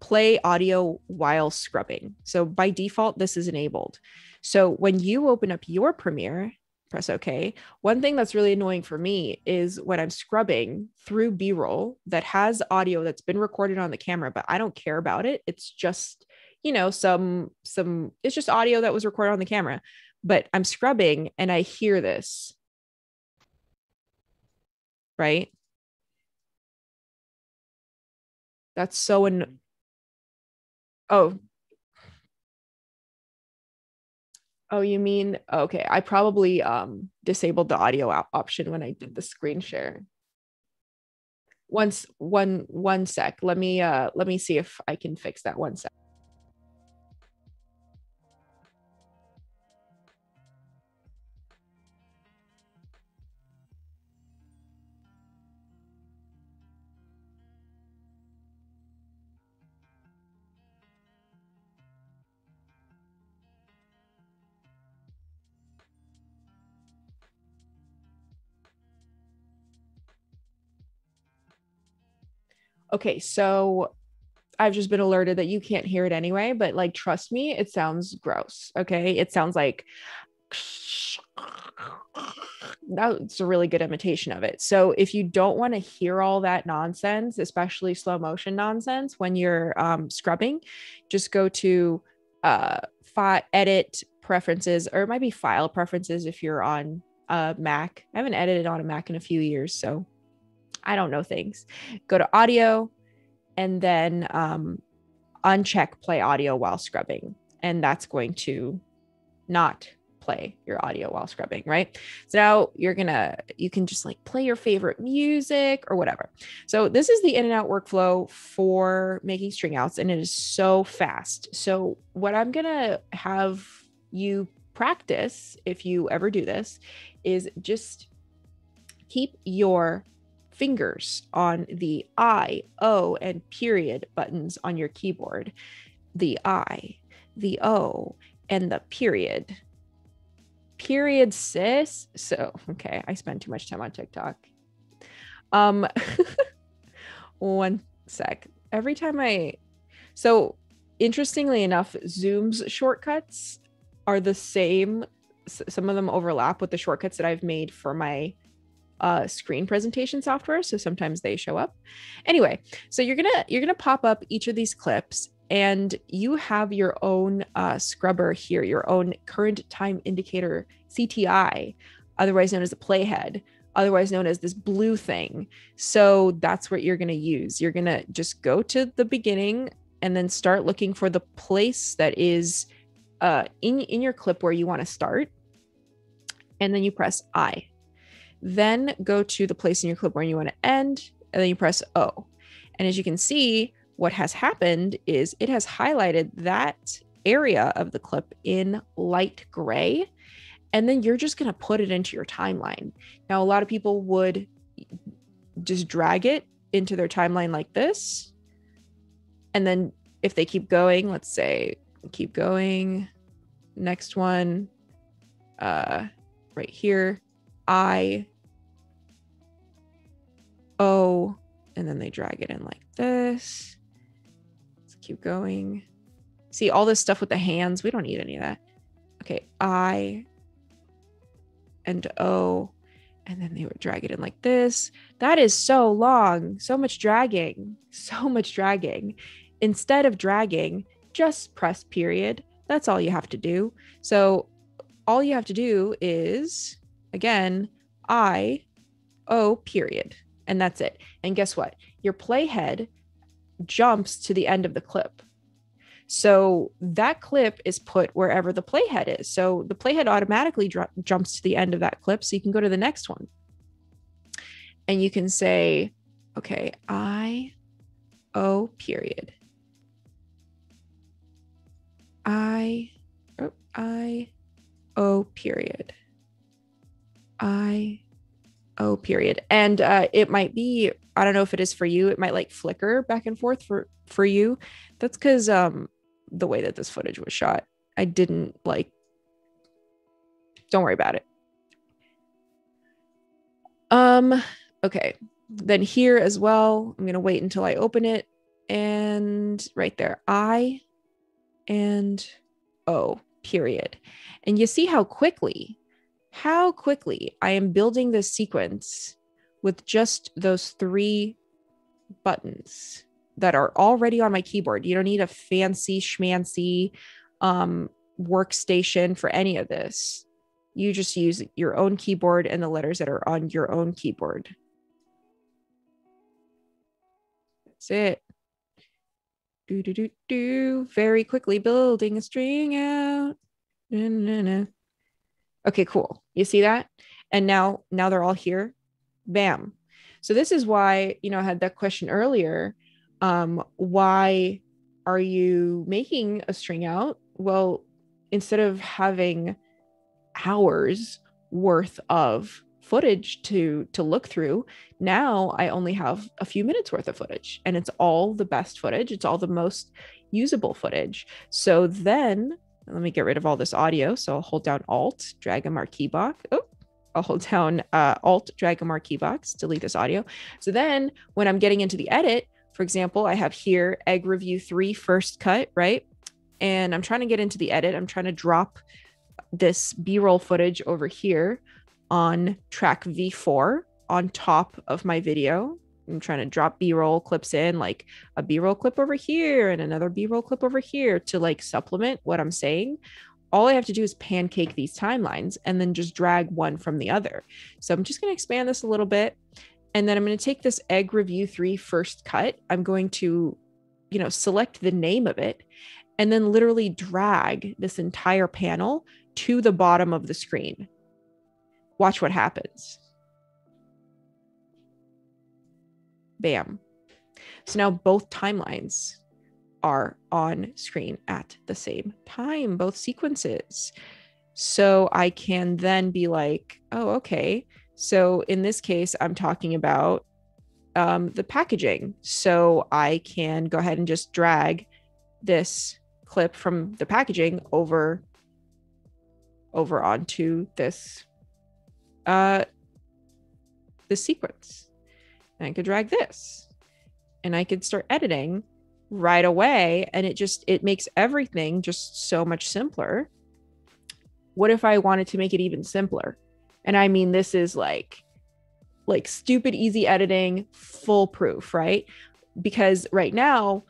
play audio while scrubbing. So by default, this is enabled. So when you open up your Premiere, press OK. One thing that's really annoying for me is when I'm scrubbing through B roll that has audio that's been recorded on the camera, but I don't care about it. It's just, you know, some, some, it's just audio that was recorded on the camera, but I'm scrubbing and I hear this. Right. That's so an mm. oh oh you mean okay I probably um disabled the audio option when I did the screen share. Once one one sec let me uh let me see if I can fix that one sec okay, so I've just been alerted that you can't hear it anyway, but like, trust me, it sounds gross. Okay. It sounds like that's a really good imitation of it. So if you don't want to hear all that nonsense, especially slow motion nonsense when you're um, scrubbing, just go to uh, fi- edit preferences, or it might be file preferences if you're on a Mac. I haven't edited on a Mac in a few years, so I don't know things. Go to audio and then um, uncheck play audio while scrubbing. And that's going to not play your audio while scrubbing, right? So now you're gonna, you can just like play your favorite music or whatever. So this is the in and out workflow for making string outs, and it is so fast. So what I'm gonna have you practice, if you ever do this, is just keep your fingers on the I, O, and period buttons on your keyboard. The I, the O, and the period. Period, sis. So, okay, I spend too much time on TikTok. Um, one sec. Every time I, so interestingly enough, Zoom's shortcuts are the same. Some of them overlap with the shortcuts that I've made for my uh, screen presentation software so sometimes they show up. Anyway so you're gonna you're gonna pop up each of these clips and you have your own uh, scrubber here your own current time indicator cti otherwise known as a playhead otherwise known as this blue thing. So that's what you're gonna use. You're gonna just go to the beginning and then start looking for the place that is uh, in in your clip where you want to start. And then you press i then go to the place in your clip where you want to end, and then you press O. And as you can see, what has happened is it has highlighted that area of the clip in light gray. And then you're just going to put it into your timeline. Now, a lot of people would just drag it into their timeline like this. And then if they keep going, let's say keep going, next one, uh, right here, I, O, and then they drag it in like this. Let's keep going. See all this stuff with the hands. We don't need any of that. Okay, I and O, and then they would drag it in like this. That is so long, so much dragging, so much dragging. Instead of dragging, just press period. That's all you have to do. So all you have to do is again, I, O, period. And that's it. And guess what? Your playhead jumps to the end of the clip. So that clip is put wherever the playhead is. So the playhead automatically dr- jumps to the end of that clip. So you can go to the next one. And you can say, okay, I, O, period. I, oh, I, O, period. I O period. And uh, it might be, I don't know if it is for you, it might like flicker back and forth for for you. That's because um the way that this footage was shot. I didn't like don't worry about it. Um, okay. Then here as well, I'm gonna wait until I open it. And right there, I and O, period. And you see how quickly, how quickly I am building this sequence with just those three buttons that are already on my keyboard. You don't need a fancy schmancy um, workstation for any of this. You just use your own keyboard and the letters that are on your own keyboard. That's it. Do do do do. Very quickly building a string out. Na, na, na. Okay, cool. You see that? And now now they're all here. Bam. So this is why, you know, I had that question earlier. Um, why are you making a string out? Well, instead of having hours worth of footage to to look through now i only have a few minutes worth of footage and it's all the best footage it's all the most usable footage so then let me get rid of all this audio so i'll hold down alt drag a marquee box oh I'll hold down uh, Alt, drag a marquee box, delete this audio. So then when I'm getting into the edit, for example, I have here egg review three first cut, right? And I'm trying to get into the edit. I'm trying to drop this b-roll footage over here on track v4 on top of my video i'm trying to drop b-roll clips in like a b-roll clip over here and another b-roll clip over here to like supplement what i'm saying all i have to do is pancake these timelines and then just drag one from the other so i'm just going to expand this a little bit and then i'm going to take this egg review 3 first cut i'm going to you know select the name of it and then literally drag this entire panel to the bottom of the screen. Watch what happens. Bam. So now both timelines are on screen at the same time, both sequences. So I can then be like, oh, okay. So in this case, I'm talking about um, the packaging. So I can go ahead and just drag this clip from the packaging over over onto this uh this sequence. And I could drag this and I could start editing right away and it just it makes everything just so much simpler. What if I wanted to make it even simpler? And I mean this is like like stupid easy editing, foolproof, right? Because right now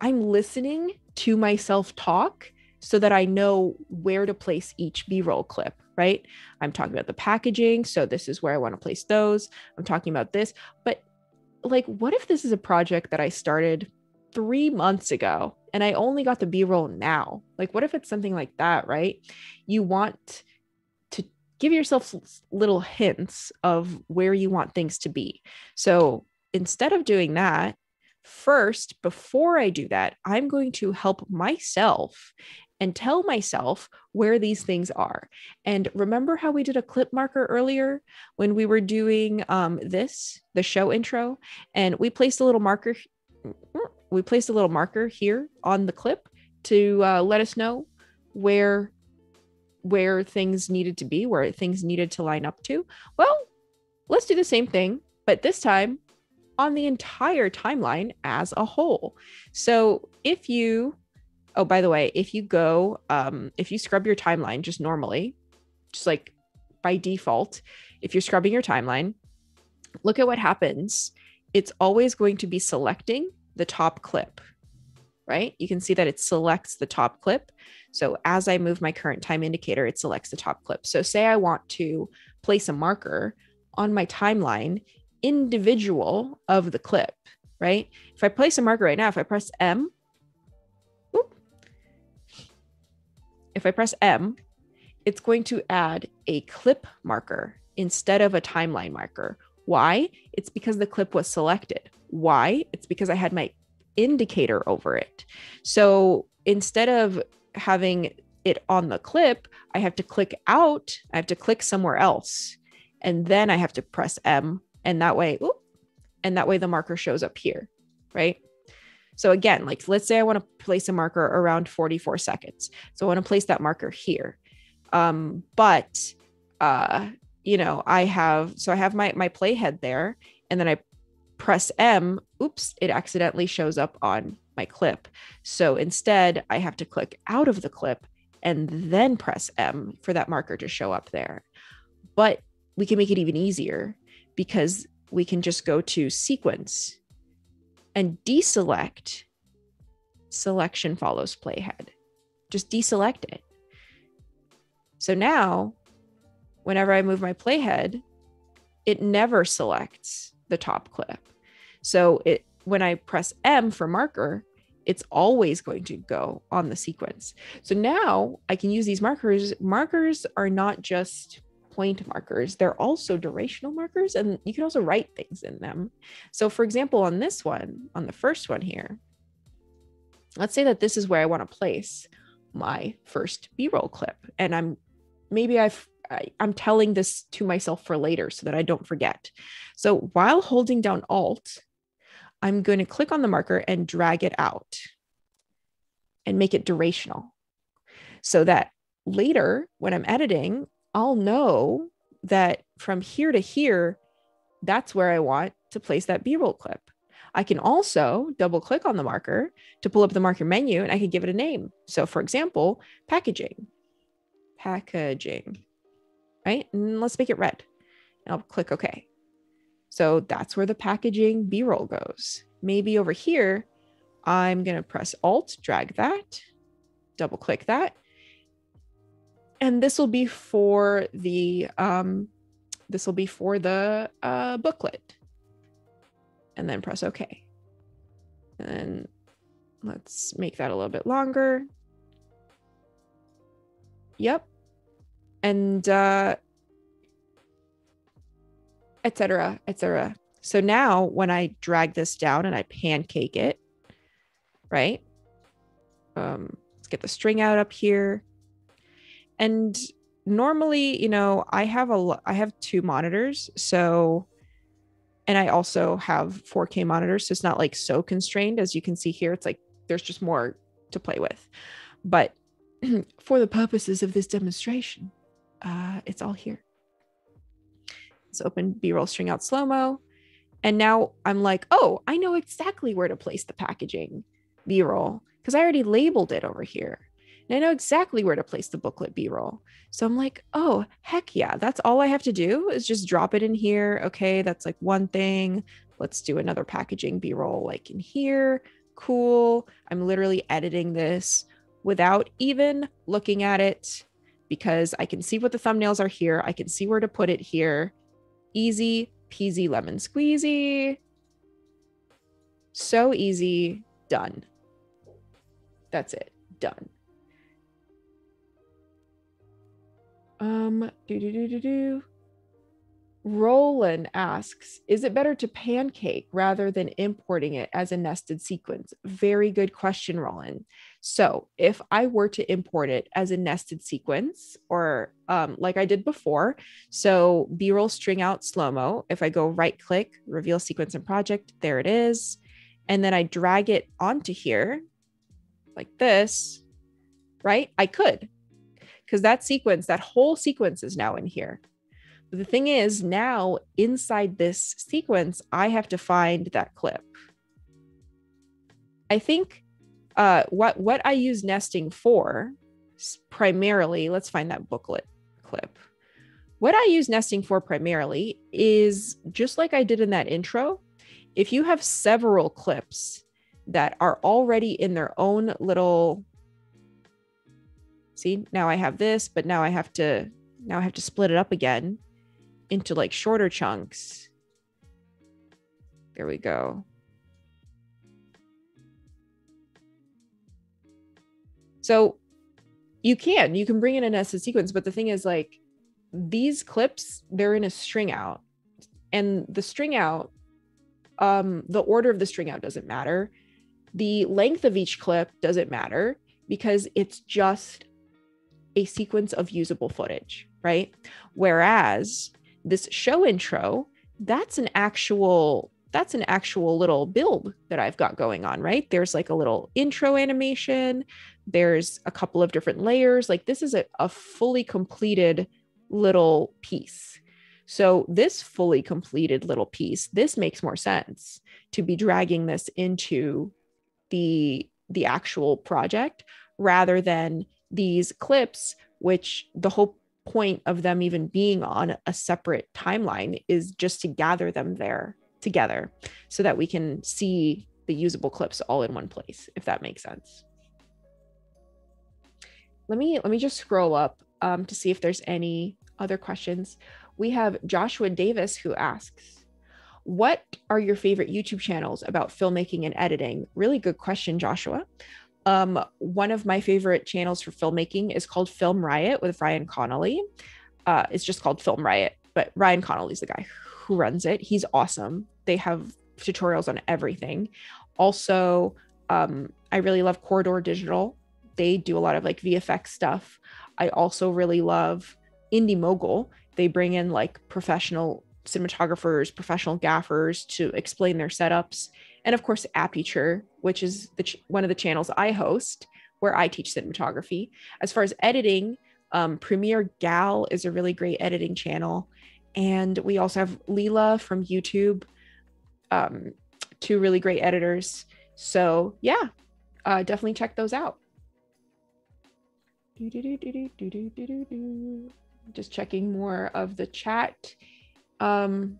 I'm listening to myself talk so that I know where to place each B roll clip, right? I'm talking about the packaging. So this is where I want to place those. I'm talking about this. But like, what if this is a project that I started three months ago and I only got the B roll now? Like, what if it's something like that, right? You want to give yourself little hints of where you want things to be. So instead of doing that, First, before I do that, I'm going to help myself and tell myself where these things are. And remember how we did a clip marker earlier when we were doing um, this, the show intro, and we placed a little marker. We placed a little marker here on the clip to uh, let us know where where things needed to be, where things needed to line up to. Well, let's do the same thing, but this time on the entire timeline as a whole. So if you oh by the way if you go um if you scrub your timeline just normally just like by default if you're scrubbing your timeline look at what happens. It's always going to be selecting the top clip right? You can see that it selects the top clip. So as i move my current time indicator it selects the top clip. So say i want to place a marker on my timeline individual of the clip right? If i place a marker right now if i press m if I press M, it's going to add a clip marker instead of a timeline marker. Why? It's because the clip was selected. Why? It's because I had my indicator over it. So instead of having it on the clip, I have to click out, I have to click somewhere else. and then I have to press M and that way, and that way the marker shows up here, right? So again, like let's say I want to place a marker around 44 seconds. So I want to place that marker here. Um, but uh, you know, I have so I have my my playhead there, and then I press M, oops, it accidentally shows up on my clip. So instead, I have to click out of the clip and then press M for that marker to show up there. But we can make it even easier because we can just go to sequence and deselect selection follows playhead. Just deselect it. So now, whenever I move my playhead, it never selects the top clip. So it when I press M for marker, it's always going to go on the sequence. So now I can use these markers. Markers are not just point markers, they're also durational markers, and you can also write things in them. So, for example, on this one, on the first one here, let's say that this is where I want to place my first B roll clip, and I'm maybe I've I, I'm telling this to myself for later so that I don't forget. So while holding down Alt, I'm going to click on the marker and drag it out and make it durational so that later when I'm editing, I'll know that from here to here, that's where I want to place that B roll clip. I can also double click on the marker to pull up the marker menu and I can give it a name. So, for example, packaging, packaging, right? And let's make it red. And I'll click OK. So that's where the packaging B roll goes. Maybe over here, I'm going to press Alt, drag that, double click that. And this will be for the um, this will be for the uh, booklet. And then press OK. And let's make that a little bit longer. Yep. And uh, etc etc so now when i drag this down and i pancake it right um let's get the string out up here and normally you know i have a i have two monitors so and i also have 4k monitors so it's not like so constrained as you can see here it's like there's just more to play with but for the purposes of this demonstration uh it's all here Let's open B-roll string out slow-mo. And now I'm like, oh, I know exactly where to place the packaging B-roll because I already labeled it over here. And I know exactly where to place the booklet B-roll. So I'm like, oh, heck yeah, that's all I have to do is just drop it in here. Okay, that's like one thing. Let's do another packaging B-roll like in here. Cool. I'm literally editing this without even looking at it because I can see what the thumbnails are here. I can see where to put it here. Easy peasy lemon squeezy. So easy, done. That's it, done. Um, do do do do do. Roland asks, is it better to pancake rather than importing it as a nested sequence? Very good question, Roland. So if I were to import it as a nested sequence or um, like I did before, so B-roll string out slow-mo, if I go right click, reveal sequence and project, there it is. And then I drag it onto here like this, right? I could because that sequence, that whole sequence is now in here. But the thing is, now inside this sequence, I have to find that clip. I think uh, what what I use nesting for primarily, let's find that booklet clip. What I use nesting for primarily is just like I did in that intro. If you have several clips that are already in their own little see now I have this, but now I have to now I have to split it up again into like shorter chunks. There we go. So you can, you can bring in a nested sequence, but the thing is like these clips, they're in a string out. And the string out, um, the order of the string out doesn't matter. The length of each clip doesn't matter because it's just a sequence of usable footage, right? Whereas this show intro, that's an actual that's an actual little build that I've got going on, right? There's like a little intro animation, there's a couple of different layers. Like this is a, a fully completed little piece. So this fully completed little piece, this makes more sense to be dragging this into the the actual project rather than these clips which the whole point of them even being on a separate timeline is just to gather them there together so that we can see the usable clips all in one place if that makes sense. Let me let me just scroll up um, to see if there's any other questions. We have joshua davis who asks what are your favorite youtube channels about filmmaking and editing? Really good question joshua um, one of my favorite channels for filmmaking is called Film Riot with Ryan Connolly. Uh, it's just called Film Riot, but Ryan Connolly's the guy who runs it. He's awesome. They have tutorials on everything. Also, um, I really love Corridor Digital. They do a lot of like VFX stuff. I also really love Indy Mogul. They bring in like professional cinematographers, professional gaffers to explain their setups and of course Aputure, which is the ch- one of the channels I host where I teach cinematography. As far as editing, um, Premiere Gal is a really great editing channel, and we also have Leela from YouTube, um, two really great editors. So yeah, uh, definitely check those out. Just checking more of the chat. Um,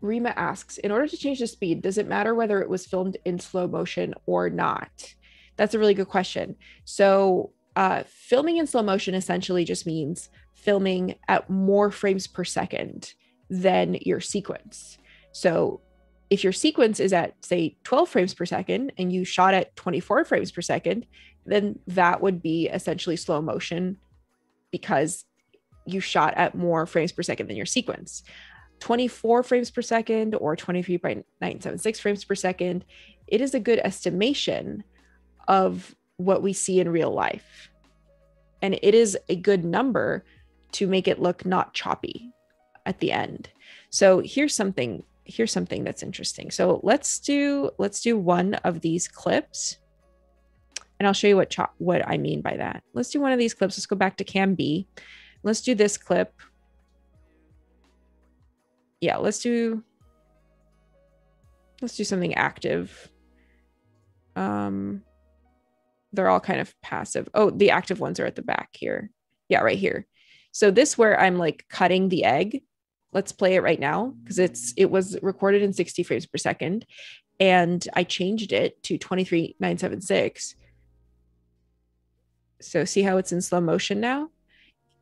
Rima asks, in order to change the speed, does it matter whether it was filmed in slow motion or not? That's a really good question. So, uh, filming in slow motion essentially just means filming at more frames per second than your sequence. So, if your sequence is at, say, 12 frames per second and you shot at 24 frames per second, then that would be essentially slow motion because you shot at more frames per second than your sequence. 24 frames per second or 23.976 frames per second, it is a good estimation of what we see in real life. And it is a good number to make it look not choppy at the end. So here's something here's something that's interesting. So let's do let's do one of these clips. And I'll show you what chop what I mean by that. Let's do one of these clips. Let's go back to cam B. Let's do this clip yeah, let's do let's do something active. Um they're all kind of passive. Oh, the active ones are at the back here. Yeah, right here. So this where I'm like cutting the egg. Let's play it right now because it's it was recorded in 60 frames per second and I changed it to 23976. So see how it's in slow motion now?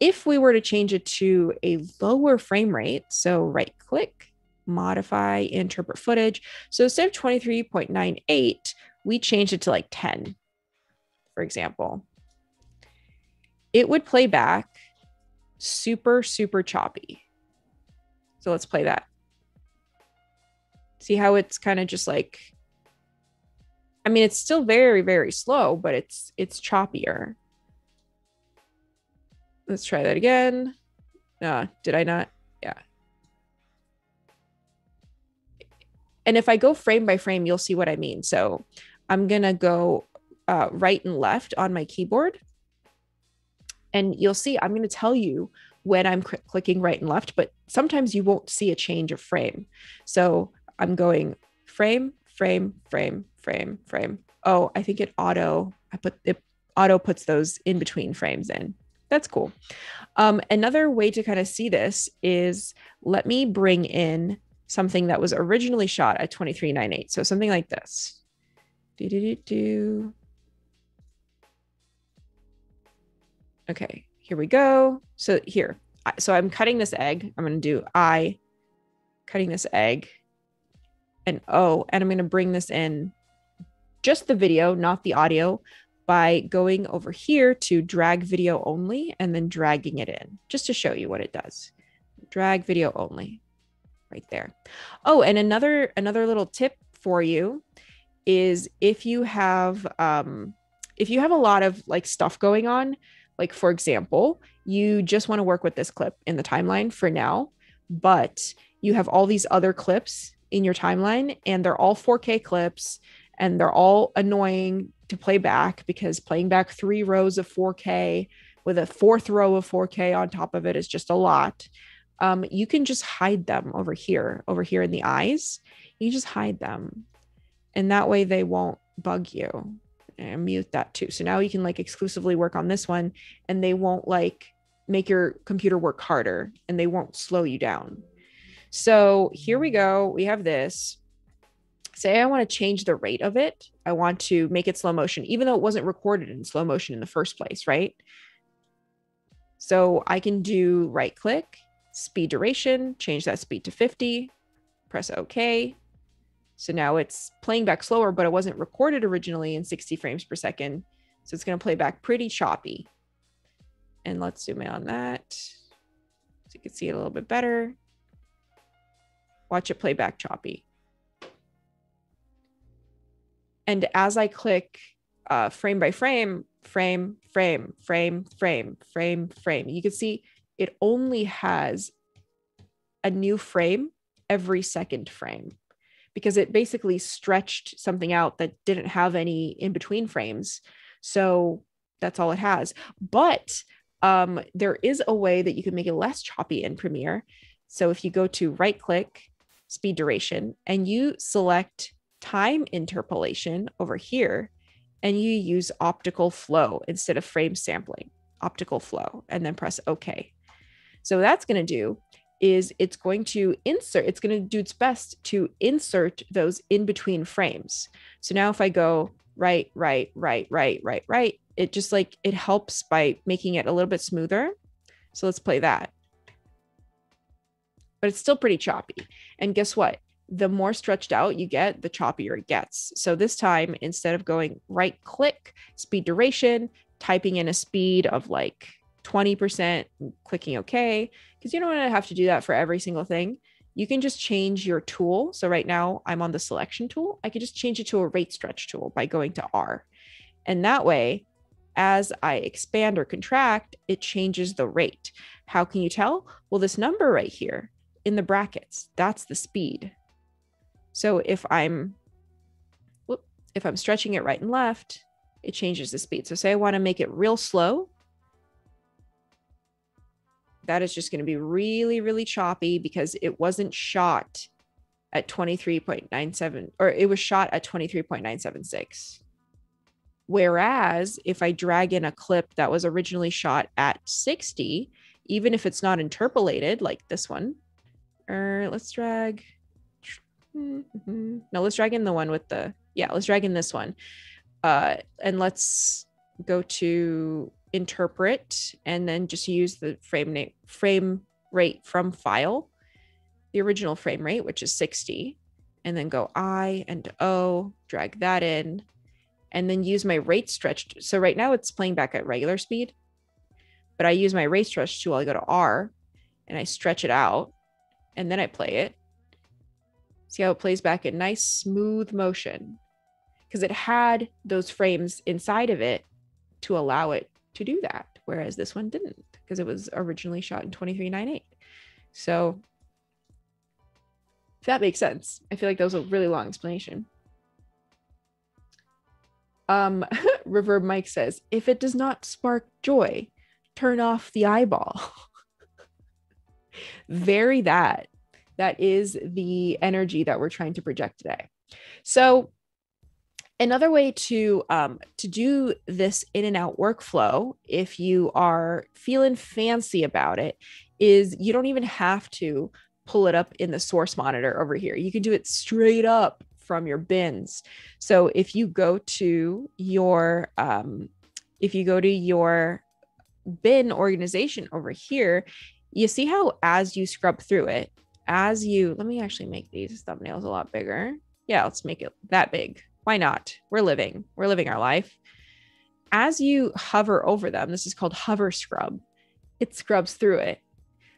If we were to change it to a lower frame rate, so right click, modify, interpret footage. So instead of 23.98, we changed it to like 10, for example. It would play back super, super choppy. So let's play that. See how it's kind of just like, I mean, it's still very, very slow, but it's it's choppier. Let's try that again. Uh, did I not? Yeah. And if I go frame by frame, you'll see what I mean. So I'm going to go uh, right and left on my keyboard. And you'll see, I'm going to tell you when I'm cl- clicking right and left, but sometimes you won't see a change of frame. So I'm going frame, frame, frame, frame, frame. Oh, I think it auto, I put it auto puts those in between frames in. That's cool. Um, another way to kind of see this is let me bring in something that was originally shot at 2398. So something like this. Do, do, do, do. Okay, here we go. So here, so I'm cutting this egg. I'm going to do I, cutting this egg, and O, and I'm going to bring this in just the video, not the audio, by going over here to drag video only and then dragging it in just to show you what it does. Drag video only right there. Oh, and another another little tip for you is if you have um if you have a lot of like stuff going on, like for example, you just want to work with this clip in the timeline for now, but you have all these other clips in your timeline and they're all 4K clips and they're all annoying to play back because playing back three rows of 4K with a fourth row of 4K on top of it is just a lot. Um, you can just hide them over here, over here in the eyes. You just hide them. And that way they won't bug you. And mute that too. So now you can like exclusively work on this one and they won't like make your computer work harder and they won't slow you down. So here we go. We have this. Say I want to change the rate of it. I want to make it slow motion, even though it wasn't recorded in slow motion in the first place, right? So I can do right click, speed duration, change that speed to 50, press OK. So now it's playing back slower, but it wasn't recorded originally in 60 frames per second. So it's going to play back pretty choppy. And let's zoom in on that so you can see it a little bit better. Watch it play back choppy. And as I click uh, frame by frame, frame, frame, frame, frame, frame, frame, you can see it only has a new frame every second frame because it basically stretched something out that didn't have any in between frames. So that's all it has. But um, there is a way that you can make it less choppy in Premiere. So if you go to right click, speed duration, and you select time interpolation over here, and you use optical flow instead of frame sampling, optical flow, and then press OK. So that's going to do is it's going to insert, it's going to do its best to insert those in between frames. So now if I go right, right, right, right, right, right, it just like it helps by making it a little bit smoother. So let's play that. But it's still pretty choppy. And guess what? The more stretched out you get, the choppier it gets. So this time, instead of going right click, speed duration, typing in a speed of like 20%, clicking OK, because you don't want to have to do that for every single thing. You can just change your tool. So right now I'm on the selection tool. I can just change it to a rate stretch tool by going to R. And that way, as I expand or contract, it changes the rate. How can you tell? Well, this number right here in the brackets, that's the speed. So if I'm whoop, if I'm stretching it right and left, it changes the speed. So say I want to make it real slow, that is just going to be really, really choppy because it wasn't shot at 23.97 or it was shot at 23.976. Whereas if I drag in a clip that was originally shot at 60, even if it's not interpolated like this one, or er, let's drag. No, let's drag in the one with the, yeah, let's drag in this one. Uh, and let's go to interpret and then just use the frame name frame rate from file the original frame rate which is 60 and then go i and o drag that in and then use my rate stretched so right now it's playing back at regular speed but i use my rate stretch tool i go to r and i stretch it out and then i play it see how it plays back in nice smooth motion because it had those frames inside of it to allow it to do that, whereas this one didn't because it was originally shot in 2398. So if that makes sense. I feel like that was a really long explanation. Um, Reverb Mike says, if it does not spark joy, turn off the eyeball. Vary that. That is the energy that we're trying to project today. So Another way to um, to do this in and out workflow, if you are feeling fancy about it, is you don't even have to pull it up in the source monitor over here. You can do it straight up from your bins. So if you go to your um, if you go to your bin organization over here, you see how as you scrub through it, as you let me actually make these thumbnails a lot bigger. Yeah, let's make it that big why not? We're living, we're living our life. As you hover over them, this is called hover scrub, it scrubs through it.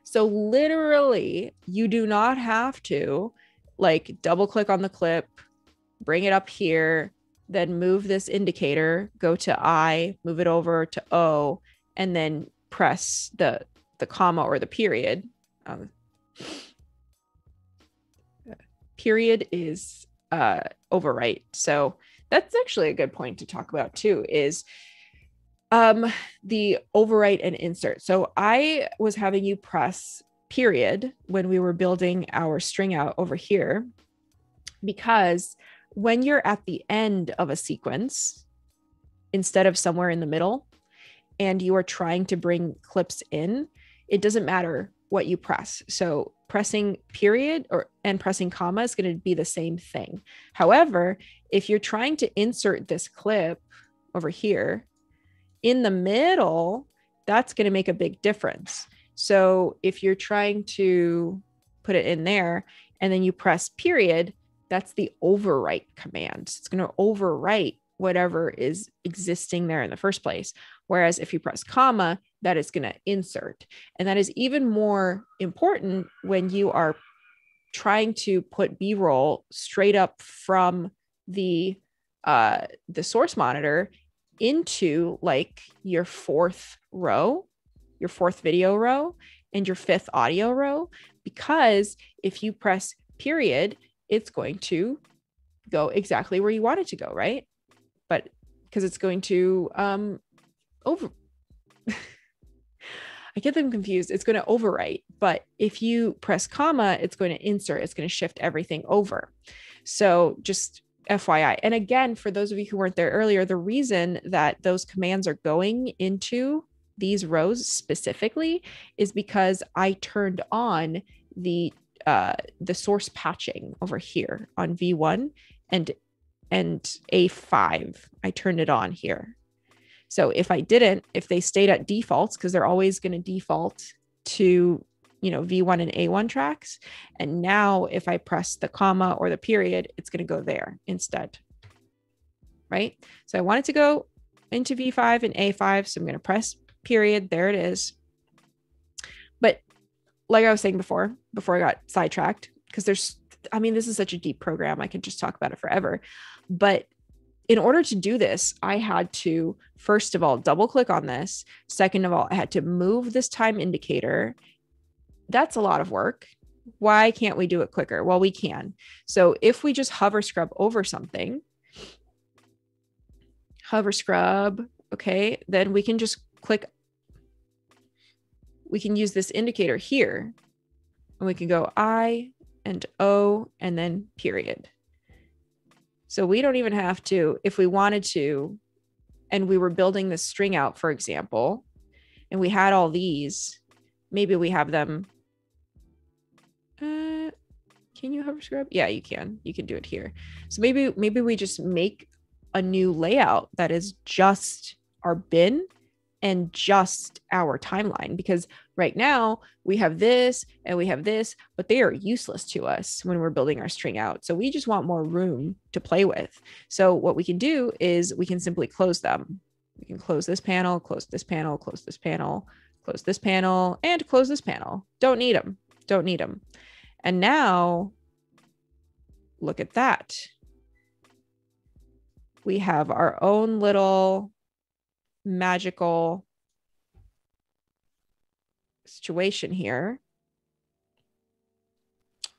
So literally, you do not have to like double click on the clip, bring it up here, then move this indicator, go to I, move it over to O, and then press the the comma or the period. Um, period is uh, overwrite. So that's actually a good point to talk about too. Is um, the overwrite and insert. So I was having you press period when we were building our string out over here because when you're at the end of a sequence instead of somewhere in the middle and you are trying to bring clips in it doesn't matter what you press so pressing period or and pressing comma is going to be the same thing however if you're trying to insert this clip over here in the middle that's going to make a big difference so if you're trying to put it in there and then you press period that's the overwrite command. It's going to overwrite whatever is existing there in the first place. Whereas if you press comma, that is going to insert. And that is even more important when you are trying to put b-roll straight up from the uh, the source monitor into like your fourth row, your fourth video row, and your fifth audio row. Because if you press period, it's going to go exactly where you want it to go, right? But because it's going to um over I get them confused. It's going to overwrite, but if you press comma, it's going to insert, it's going to shift everything over. So just FYI. And again, for those of you who weren't there earlier, the reason that those commands are going into these rows specifically is because I turned on the uh, the source patching over here on V1 and and A5. I turned it on here. So if I didn't, if they stayed at defaults, because they're always going to default to you know V1 and A1 tracks. And now if I press the comma or the period, it's going to go there instead. Right. So I want it to go into V5 and A5. So I'm going to press period. There it is. But like I was saying before, before I got sidetracked, because there's, I mean, this is such a deep program. I could just talk about it forever. But in order to do this, I had to, first of all, double click on this. Second of all, I had to move this time indicator. That's a lot of work. Why can't we do it quicker? Well, we can. So if we just hover scrub over something, hover scrub, okay, then we can just click we can use this indicator here and we can go I and O and then period. So we don't even have to, if we wanted to, and we were building this string out, for example, and we had all these, maybe we have them. Uh, can you hover scrub? Yeah, you can. You can do it here. So maybe maybe we just make a new layout that is just our bin and just our timeline because right now we have this and we have this but they are useless to us when we're building our string out. So we just want more room to play with. So what we can do is we can simply close them. We can close this panel close this panel close this panel close this panel and close this panel. Don't need them don't need them and now look at that. We have our own little magical situation here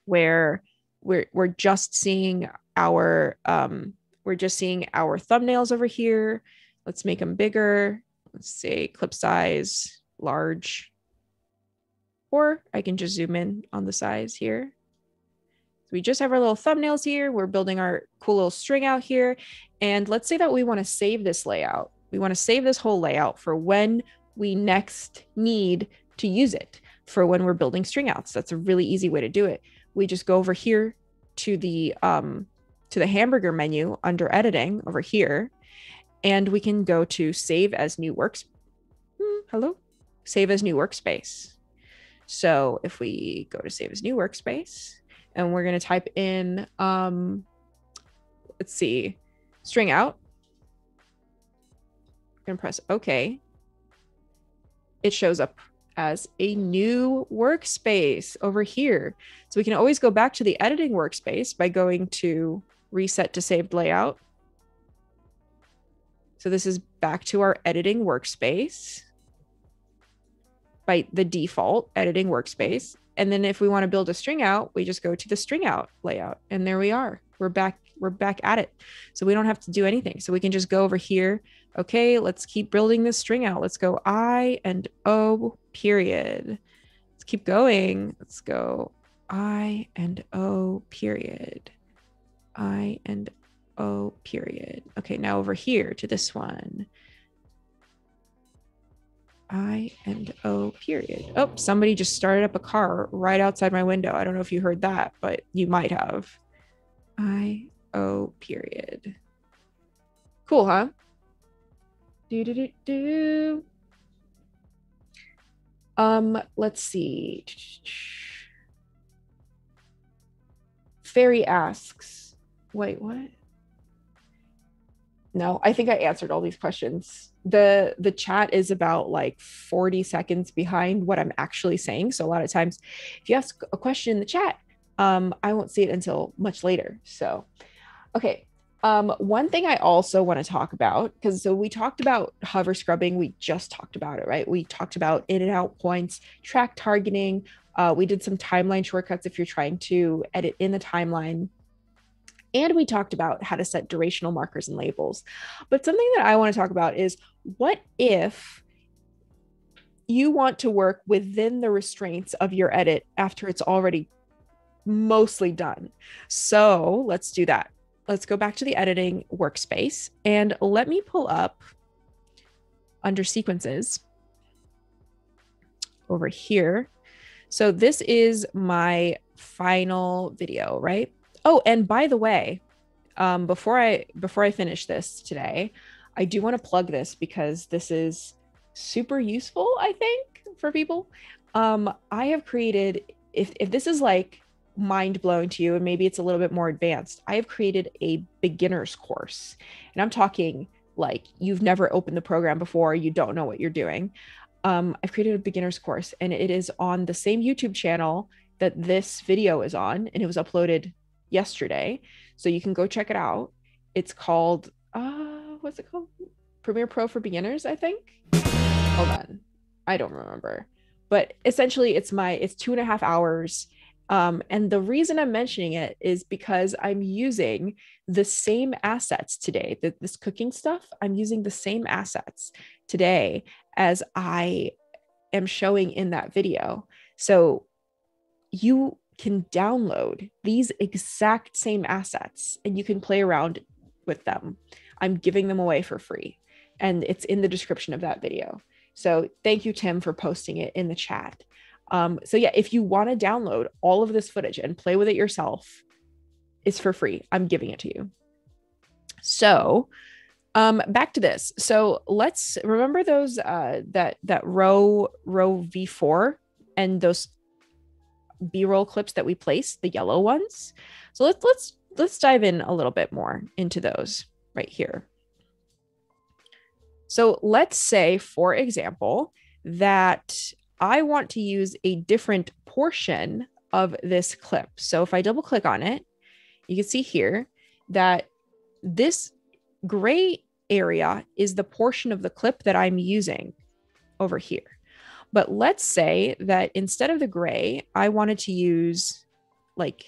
where we're we're just seeing our um we're just seeing our thumbnails over here. Let's make them bigger. Let's say clip size large. Or I can just zoom in on the size here. So we just have our little thumbnails here. We're building our cool little string out here. And let's say that we want to save this layout. We want to save this whole layout for when we next need to use it for when we're building string outs. That's a really easy way to do it. We just go over here to the um, to the hamburger menu under editing over here, and we can go to save as new works. Hmm, hello, save as new workspace. So if we go to save as new workspace, and we're going to type in, um, let's see, string out, and press OK, it shows up as a new workspace over here. So we can always go back to the editing workspace by going to reset to saved layout. So this is back to our editing workspace by the default editing workspace. And then if we want to build a string out, we just go to the string out layout and there we are. We're back we're back at it. So we don't have to do anything. So we can just go over here. Okay, let's keep building this string out. Let's go I and O period. Let's keep going. Let's go I and O period. I and O period. Okay, now over here to this one. I and O period. Oh, somebody just started up a car right outside my window. I don't know if you heard that, but you might have. I O period. Cool, huh? Do do do do. Um, let's see. Fairy asks, wait, what? No, I think I answered all these questions. The the chat is about like 40 seconds behind what I'm actually saying. So a lot of times if you ask a question in the chat, um, I won't see it until much later. So okay. Um, one thing I also want to talk about, because so we talked about hover scrubbing, we just talked about it, right? We talked about in and out points, track targeting. Uh, we did some timeline shortcuts if you're trying to edit in the timeline and we talked about how to set durational markers and labels. But something that I want to talk about is what if you want to work within the restraints of your edit after it's already mostly done? So let's do that. Let's go back to the editing workspace and let me pull up under sequences over here. So this is my final video, right? Oh, and by the way, um, before I before I finish this today, I do want to plug this because this is super useful. I think for people. Um, I have created if if this is like mind blowing to you and maybe it's a little bit more advanced, I have created a beginner's course, and I'm talking like you've never opened the program before, you don't know what you're doing. Um, I've created a beginner's course, and it is on the same YouTube channel that this video is on, and it was uploaded yesterday. So you can go check it out. It's called uh what's it called? Premiere Pro for beginners, I think. Hold on. I don't remember. But essentially it's my it's two and a half hours. Um, and the reason I'm mentioning it is because I'm using the same assets today. The, this cooking stuff, I'm using the same assets today as I am showing in that video. So you can download these exact same assets and you can play around with them. I'm giving them away for free and it's in the description of that video. So thank you, Tim, for posting it in the chat. Um, so yeah, if you want to download all of this footage and play with it yourself, it's for free. I'm giving it to you. So um, back to this. So let's remember those uh, that that row row v4 and those b-roll clips that we placed the yellow ones so let's let's let's dive in a little bit more into those right here so let's say for example that i want to use a different portion of this clip. So if i double click on it you can see here that this gray area is the portion of the clip that i'm using over here. But let's say that instead of the gray, I wanted to use like,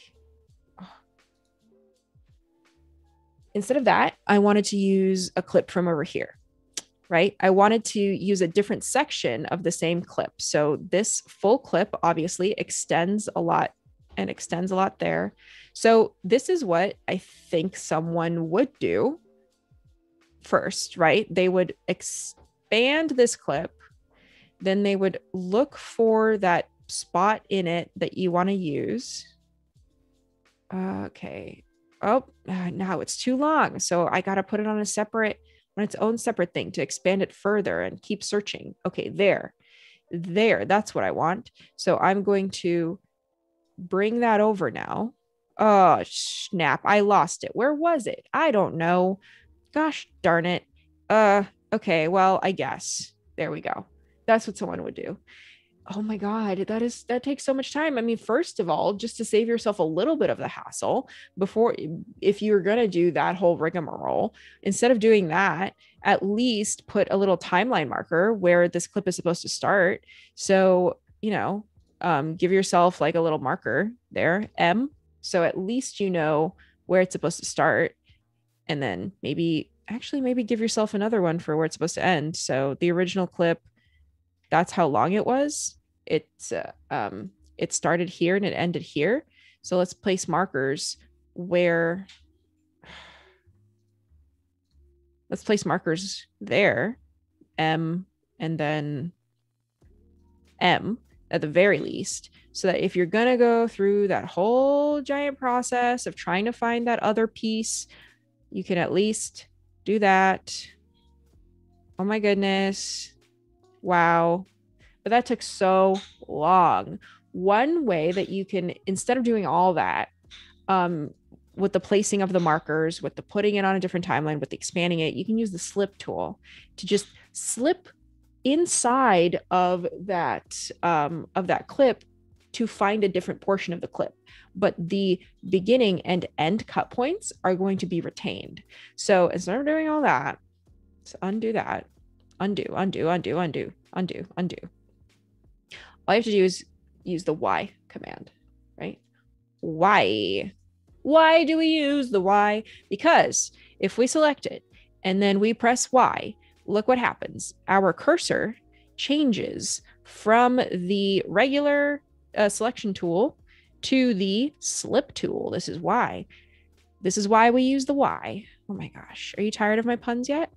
instead of that, I wanted to use a clip from over here, right? I wanted to use a different section of the same clip. So this full clip obviously extends a lot and extends a lot there. So this is what I think someone would do first, right? They would expand this clip then they would look for that spot in it that you want to use. Okay. Oh, uh, now it's too long. So I got to put it on a separate, on its own separate thing to expand it further and keep searching. Okay, there, there, that's what I want. So I'm going to bring that over now. Oh, snap. I lost it. Where was it? I don't know. Gosh darn it. Uh, okay. Well, I guess. There we go. That's what someone would do. Oh my god that is that takes so much time. I mean first of all just to save yourself a little bit of the hassle before if you're going to do that whole rigmarole instead of doing that at least put a little timeline marker where this clip is supposed to start. So you know um, give yourself like a little marker there m. So at least you know where it's supposed to start. And then maybe actually maybe give yourself another one for where it's supposed to end. So the original clip that's how long it was it's uh, um it started here and it ended here. So let's place markers where let's place markers there m and then m at the very least so that if you're going to go through that whole giant process of trying to find that other piece you can at least do that. Oh my goodness. Wow but that took so long. One way that you can, instead of doing all that, um, with the placing of the markers, with the putting it on a different timeline, with expanding it, you can use the slip tool to just slip inside of that um, of that clip to find a different portion of the clip. But the beginning and end cut points are going to be retained. So instead of doing all that undo that. Undo undo undo undo undo undo all you have to do is use the Y command, right? Why? Why do we use the Y? Because if we select it and then we press Y, look what happens. Our cursor changes from the regular uh, selection tool to the slip tool. This is why. This is why we use the Y. Oh my gosh. Are you tired of my puns yet?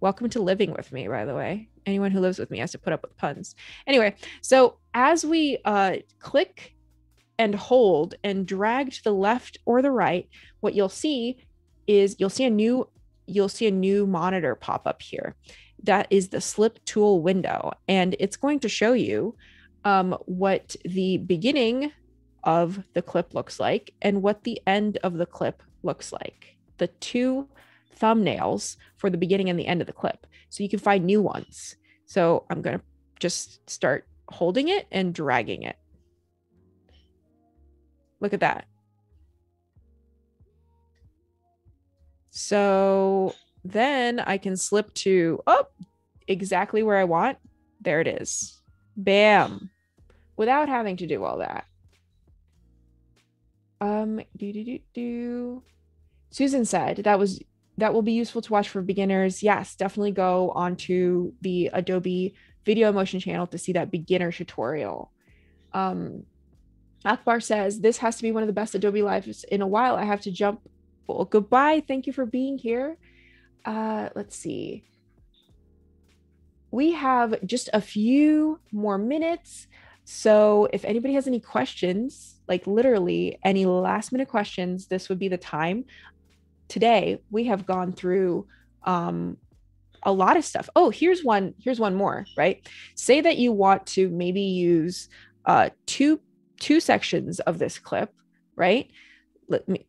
Welcome to living with me, by the way. Anyone who lives with me has to put up with puns. Anyway, so as we uh, click and hold and drag to the left or the right, what you'll see is you'll see a new you'll see a new monitor pop up here. That is the slip tool window, and it's going to show you um, what the beginning of the clip looks like and what the end of the clip looks like. The two thumbnails for the beginning and the end of the clip. So you can find new ones. So I'm going to just start holding it and dragging it. Look at that. So then I can slip to, oh, exactly where I want. There it is. Bam. Without having to do all that. Um, do, do, do, do. Susan said that was that will be useful to watch for beginners. Yes, definitely go onto the Adobe Video Motion channel to see that beginner tutorial. Um, Akbar says, This has to be one of the best Adobe Lives in a while. I have to jump. Well, goodbye. Thank you for being here. Uh, let's see. We have just a few more minutes. So if anybody has any questions, like literally any last minute questions, this would be the time today we have gone through um, a lot of stuff. Oh, here's one. Here's one more. Right. Say that you want to maybe use uh, two two sections of this clip. Right.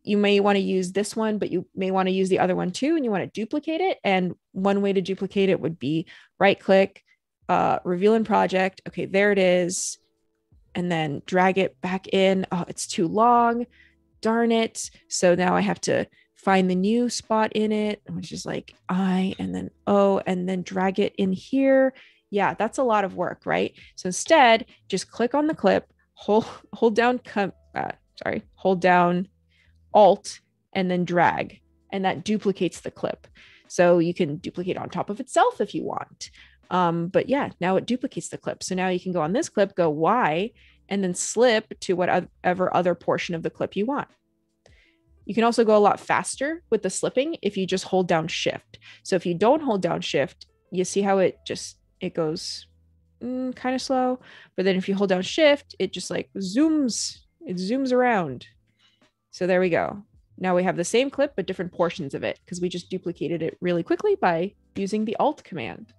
You may want to use this one, but you may want to use the other one too, and you want to duplicate it. And one way to duplicate it would be right click, uh, reveal in project. Okay, there it is. And then drag it back in. Oh, it's too long. Darn it. So now I have to find the new spot in it, which is like I and then O and then drag it in here. Yeah, that's a lot of work, right? So instead, just click on the clip, hold hold down com- uh, sorry, hold down alt and then drag and that duplicates the clip. So you can duplicate on top of itself if you want. Um, but yeah, now it duplicates the clip. So now you can go on this clip, go Y, and then slip to whatever other portion of the clip you want. You can also go a lot faster with the slipping if you just hold down shift. So if you don't hold down shift, you see how it just it goes mm, kind of slow, but then if you hold down shift, it just like zooms, it zooms around. So there we go. Now we have the same clip but different portions of it because we just duplicated it really quickly by using the alt command.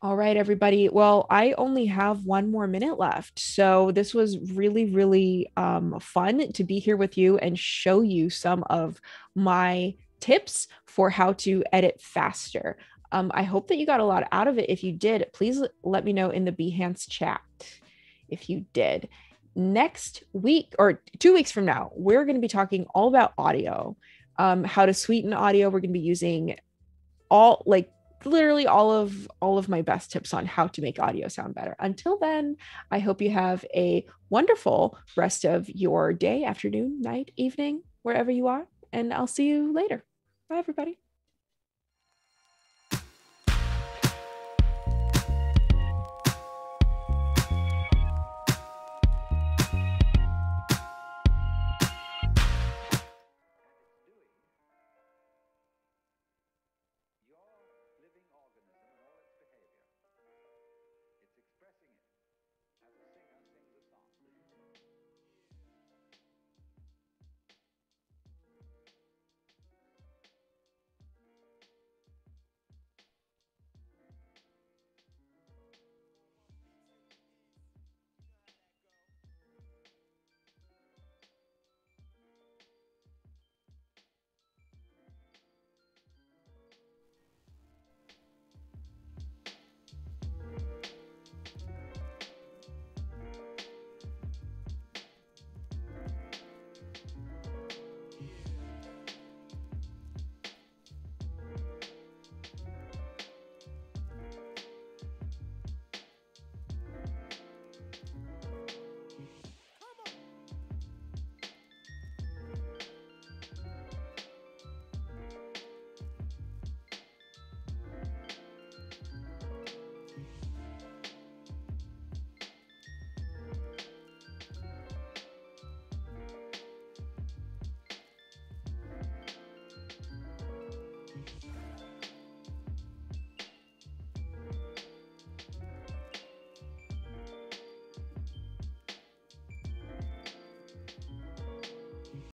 All right, everybody. Well, I only have one more minute left. So this was really, really um, fun to be here with you and show you some of my tips for how to edit faster. Um, I hope that you got a lot out of it. If you did, please let me know in the Behance chat if you did. Next week or two weeks from now, we're going to be talking all about audio, um, how to sweeten audio. We're going to be using all like literally all of all of my best tips on how to make audio sound better. Until then, I hope you have a wonderful rest of your day, afternoon, night, evening, wherever you are, and I'll see you later. Bye everybody.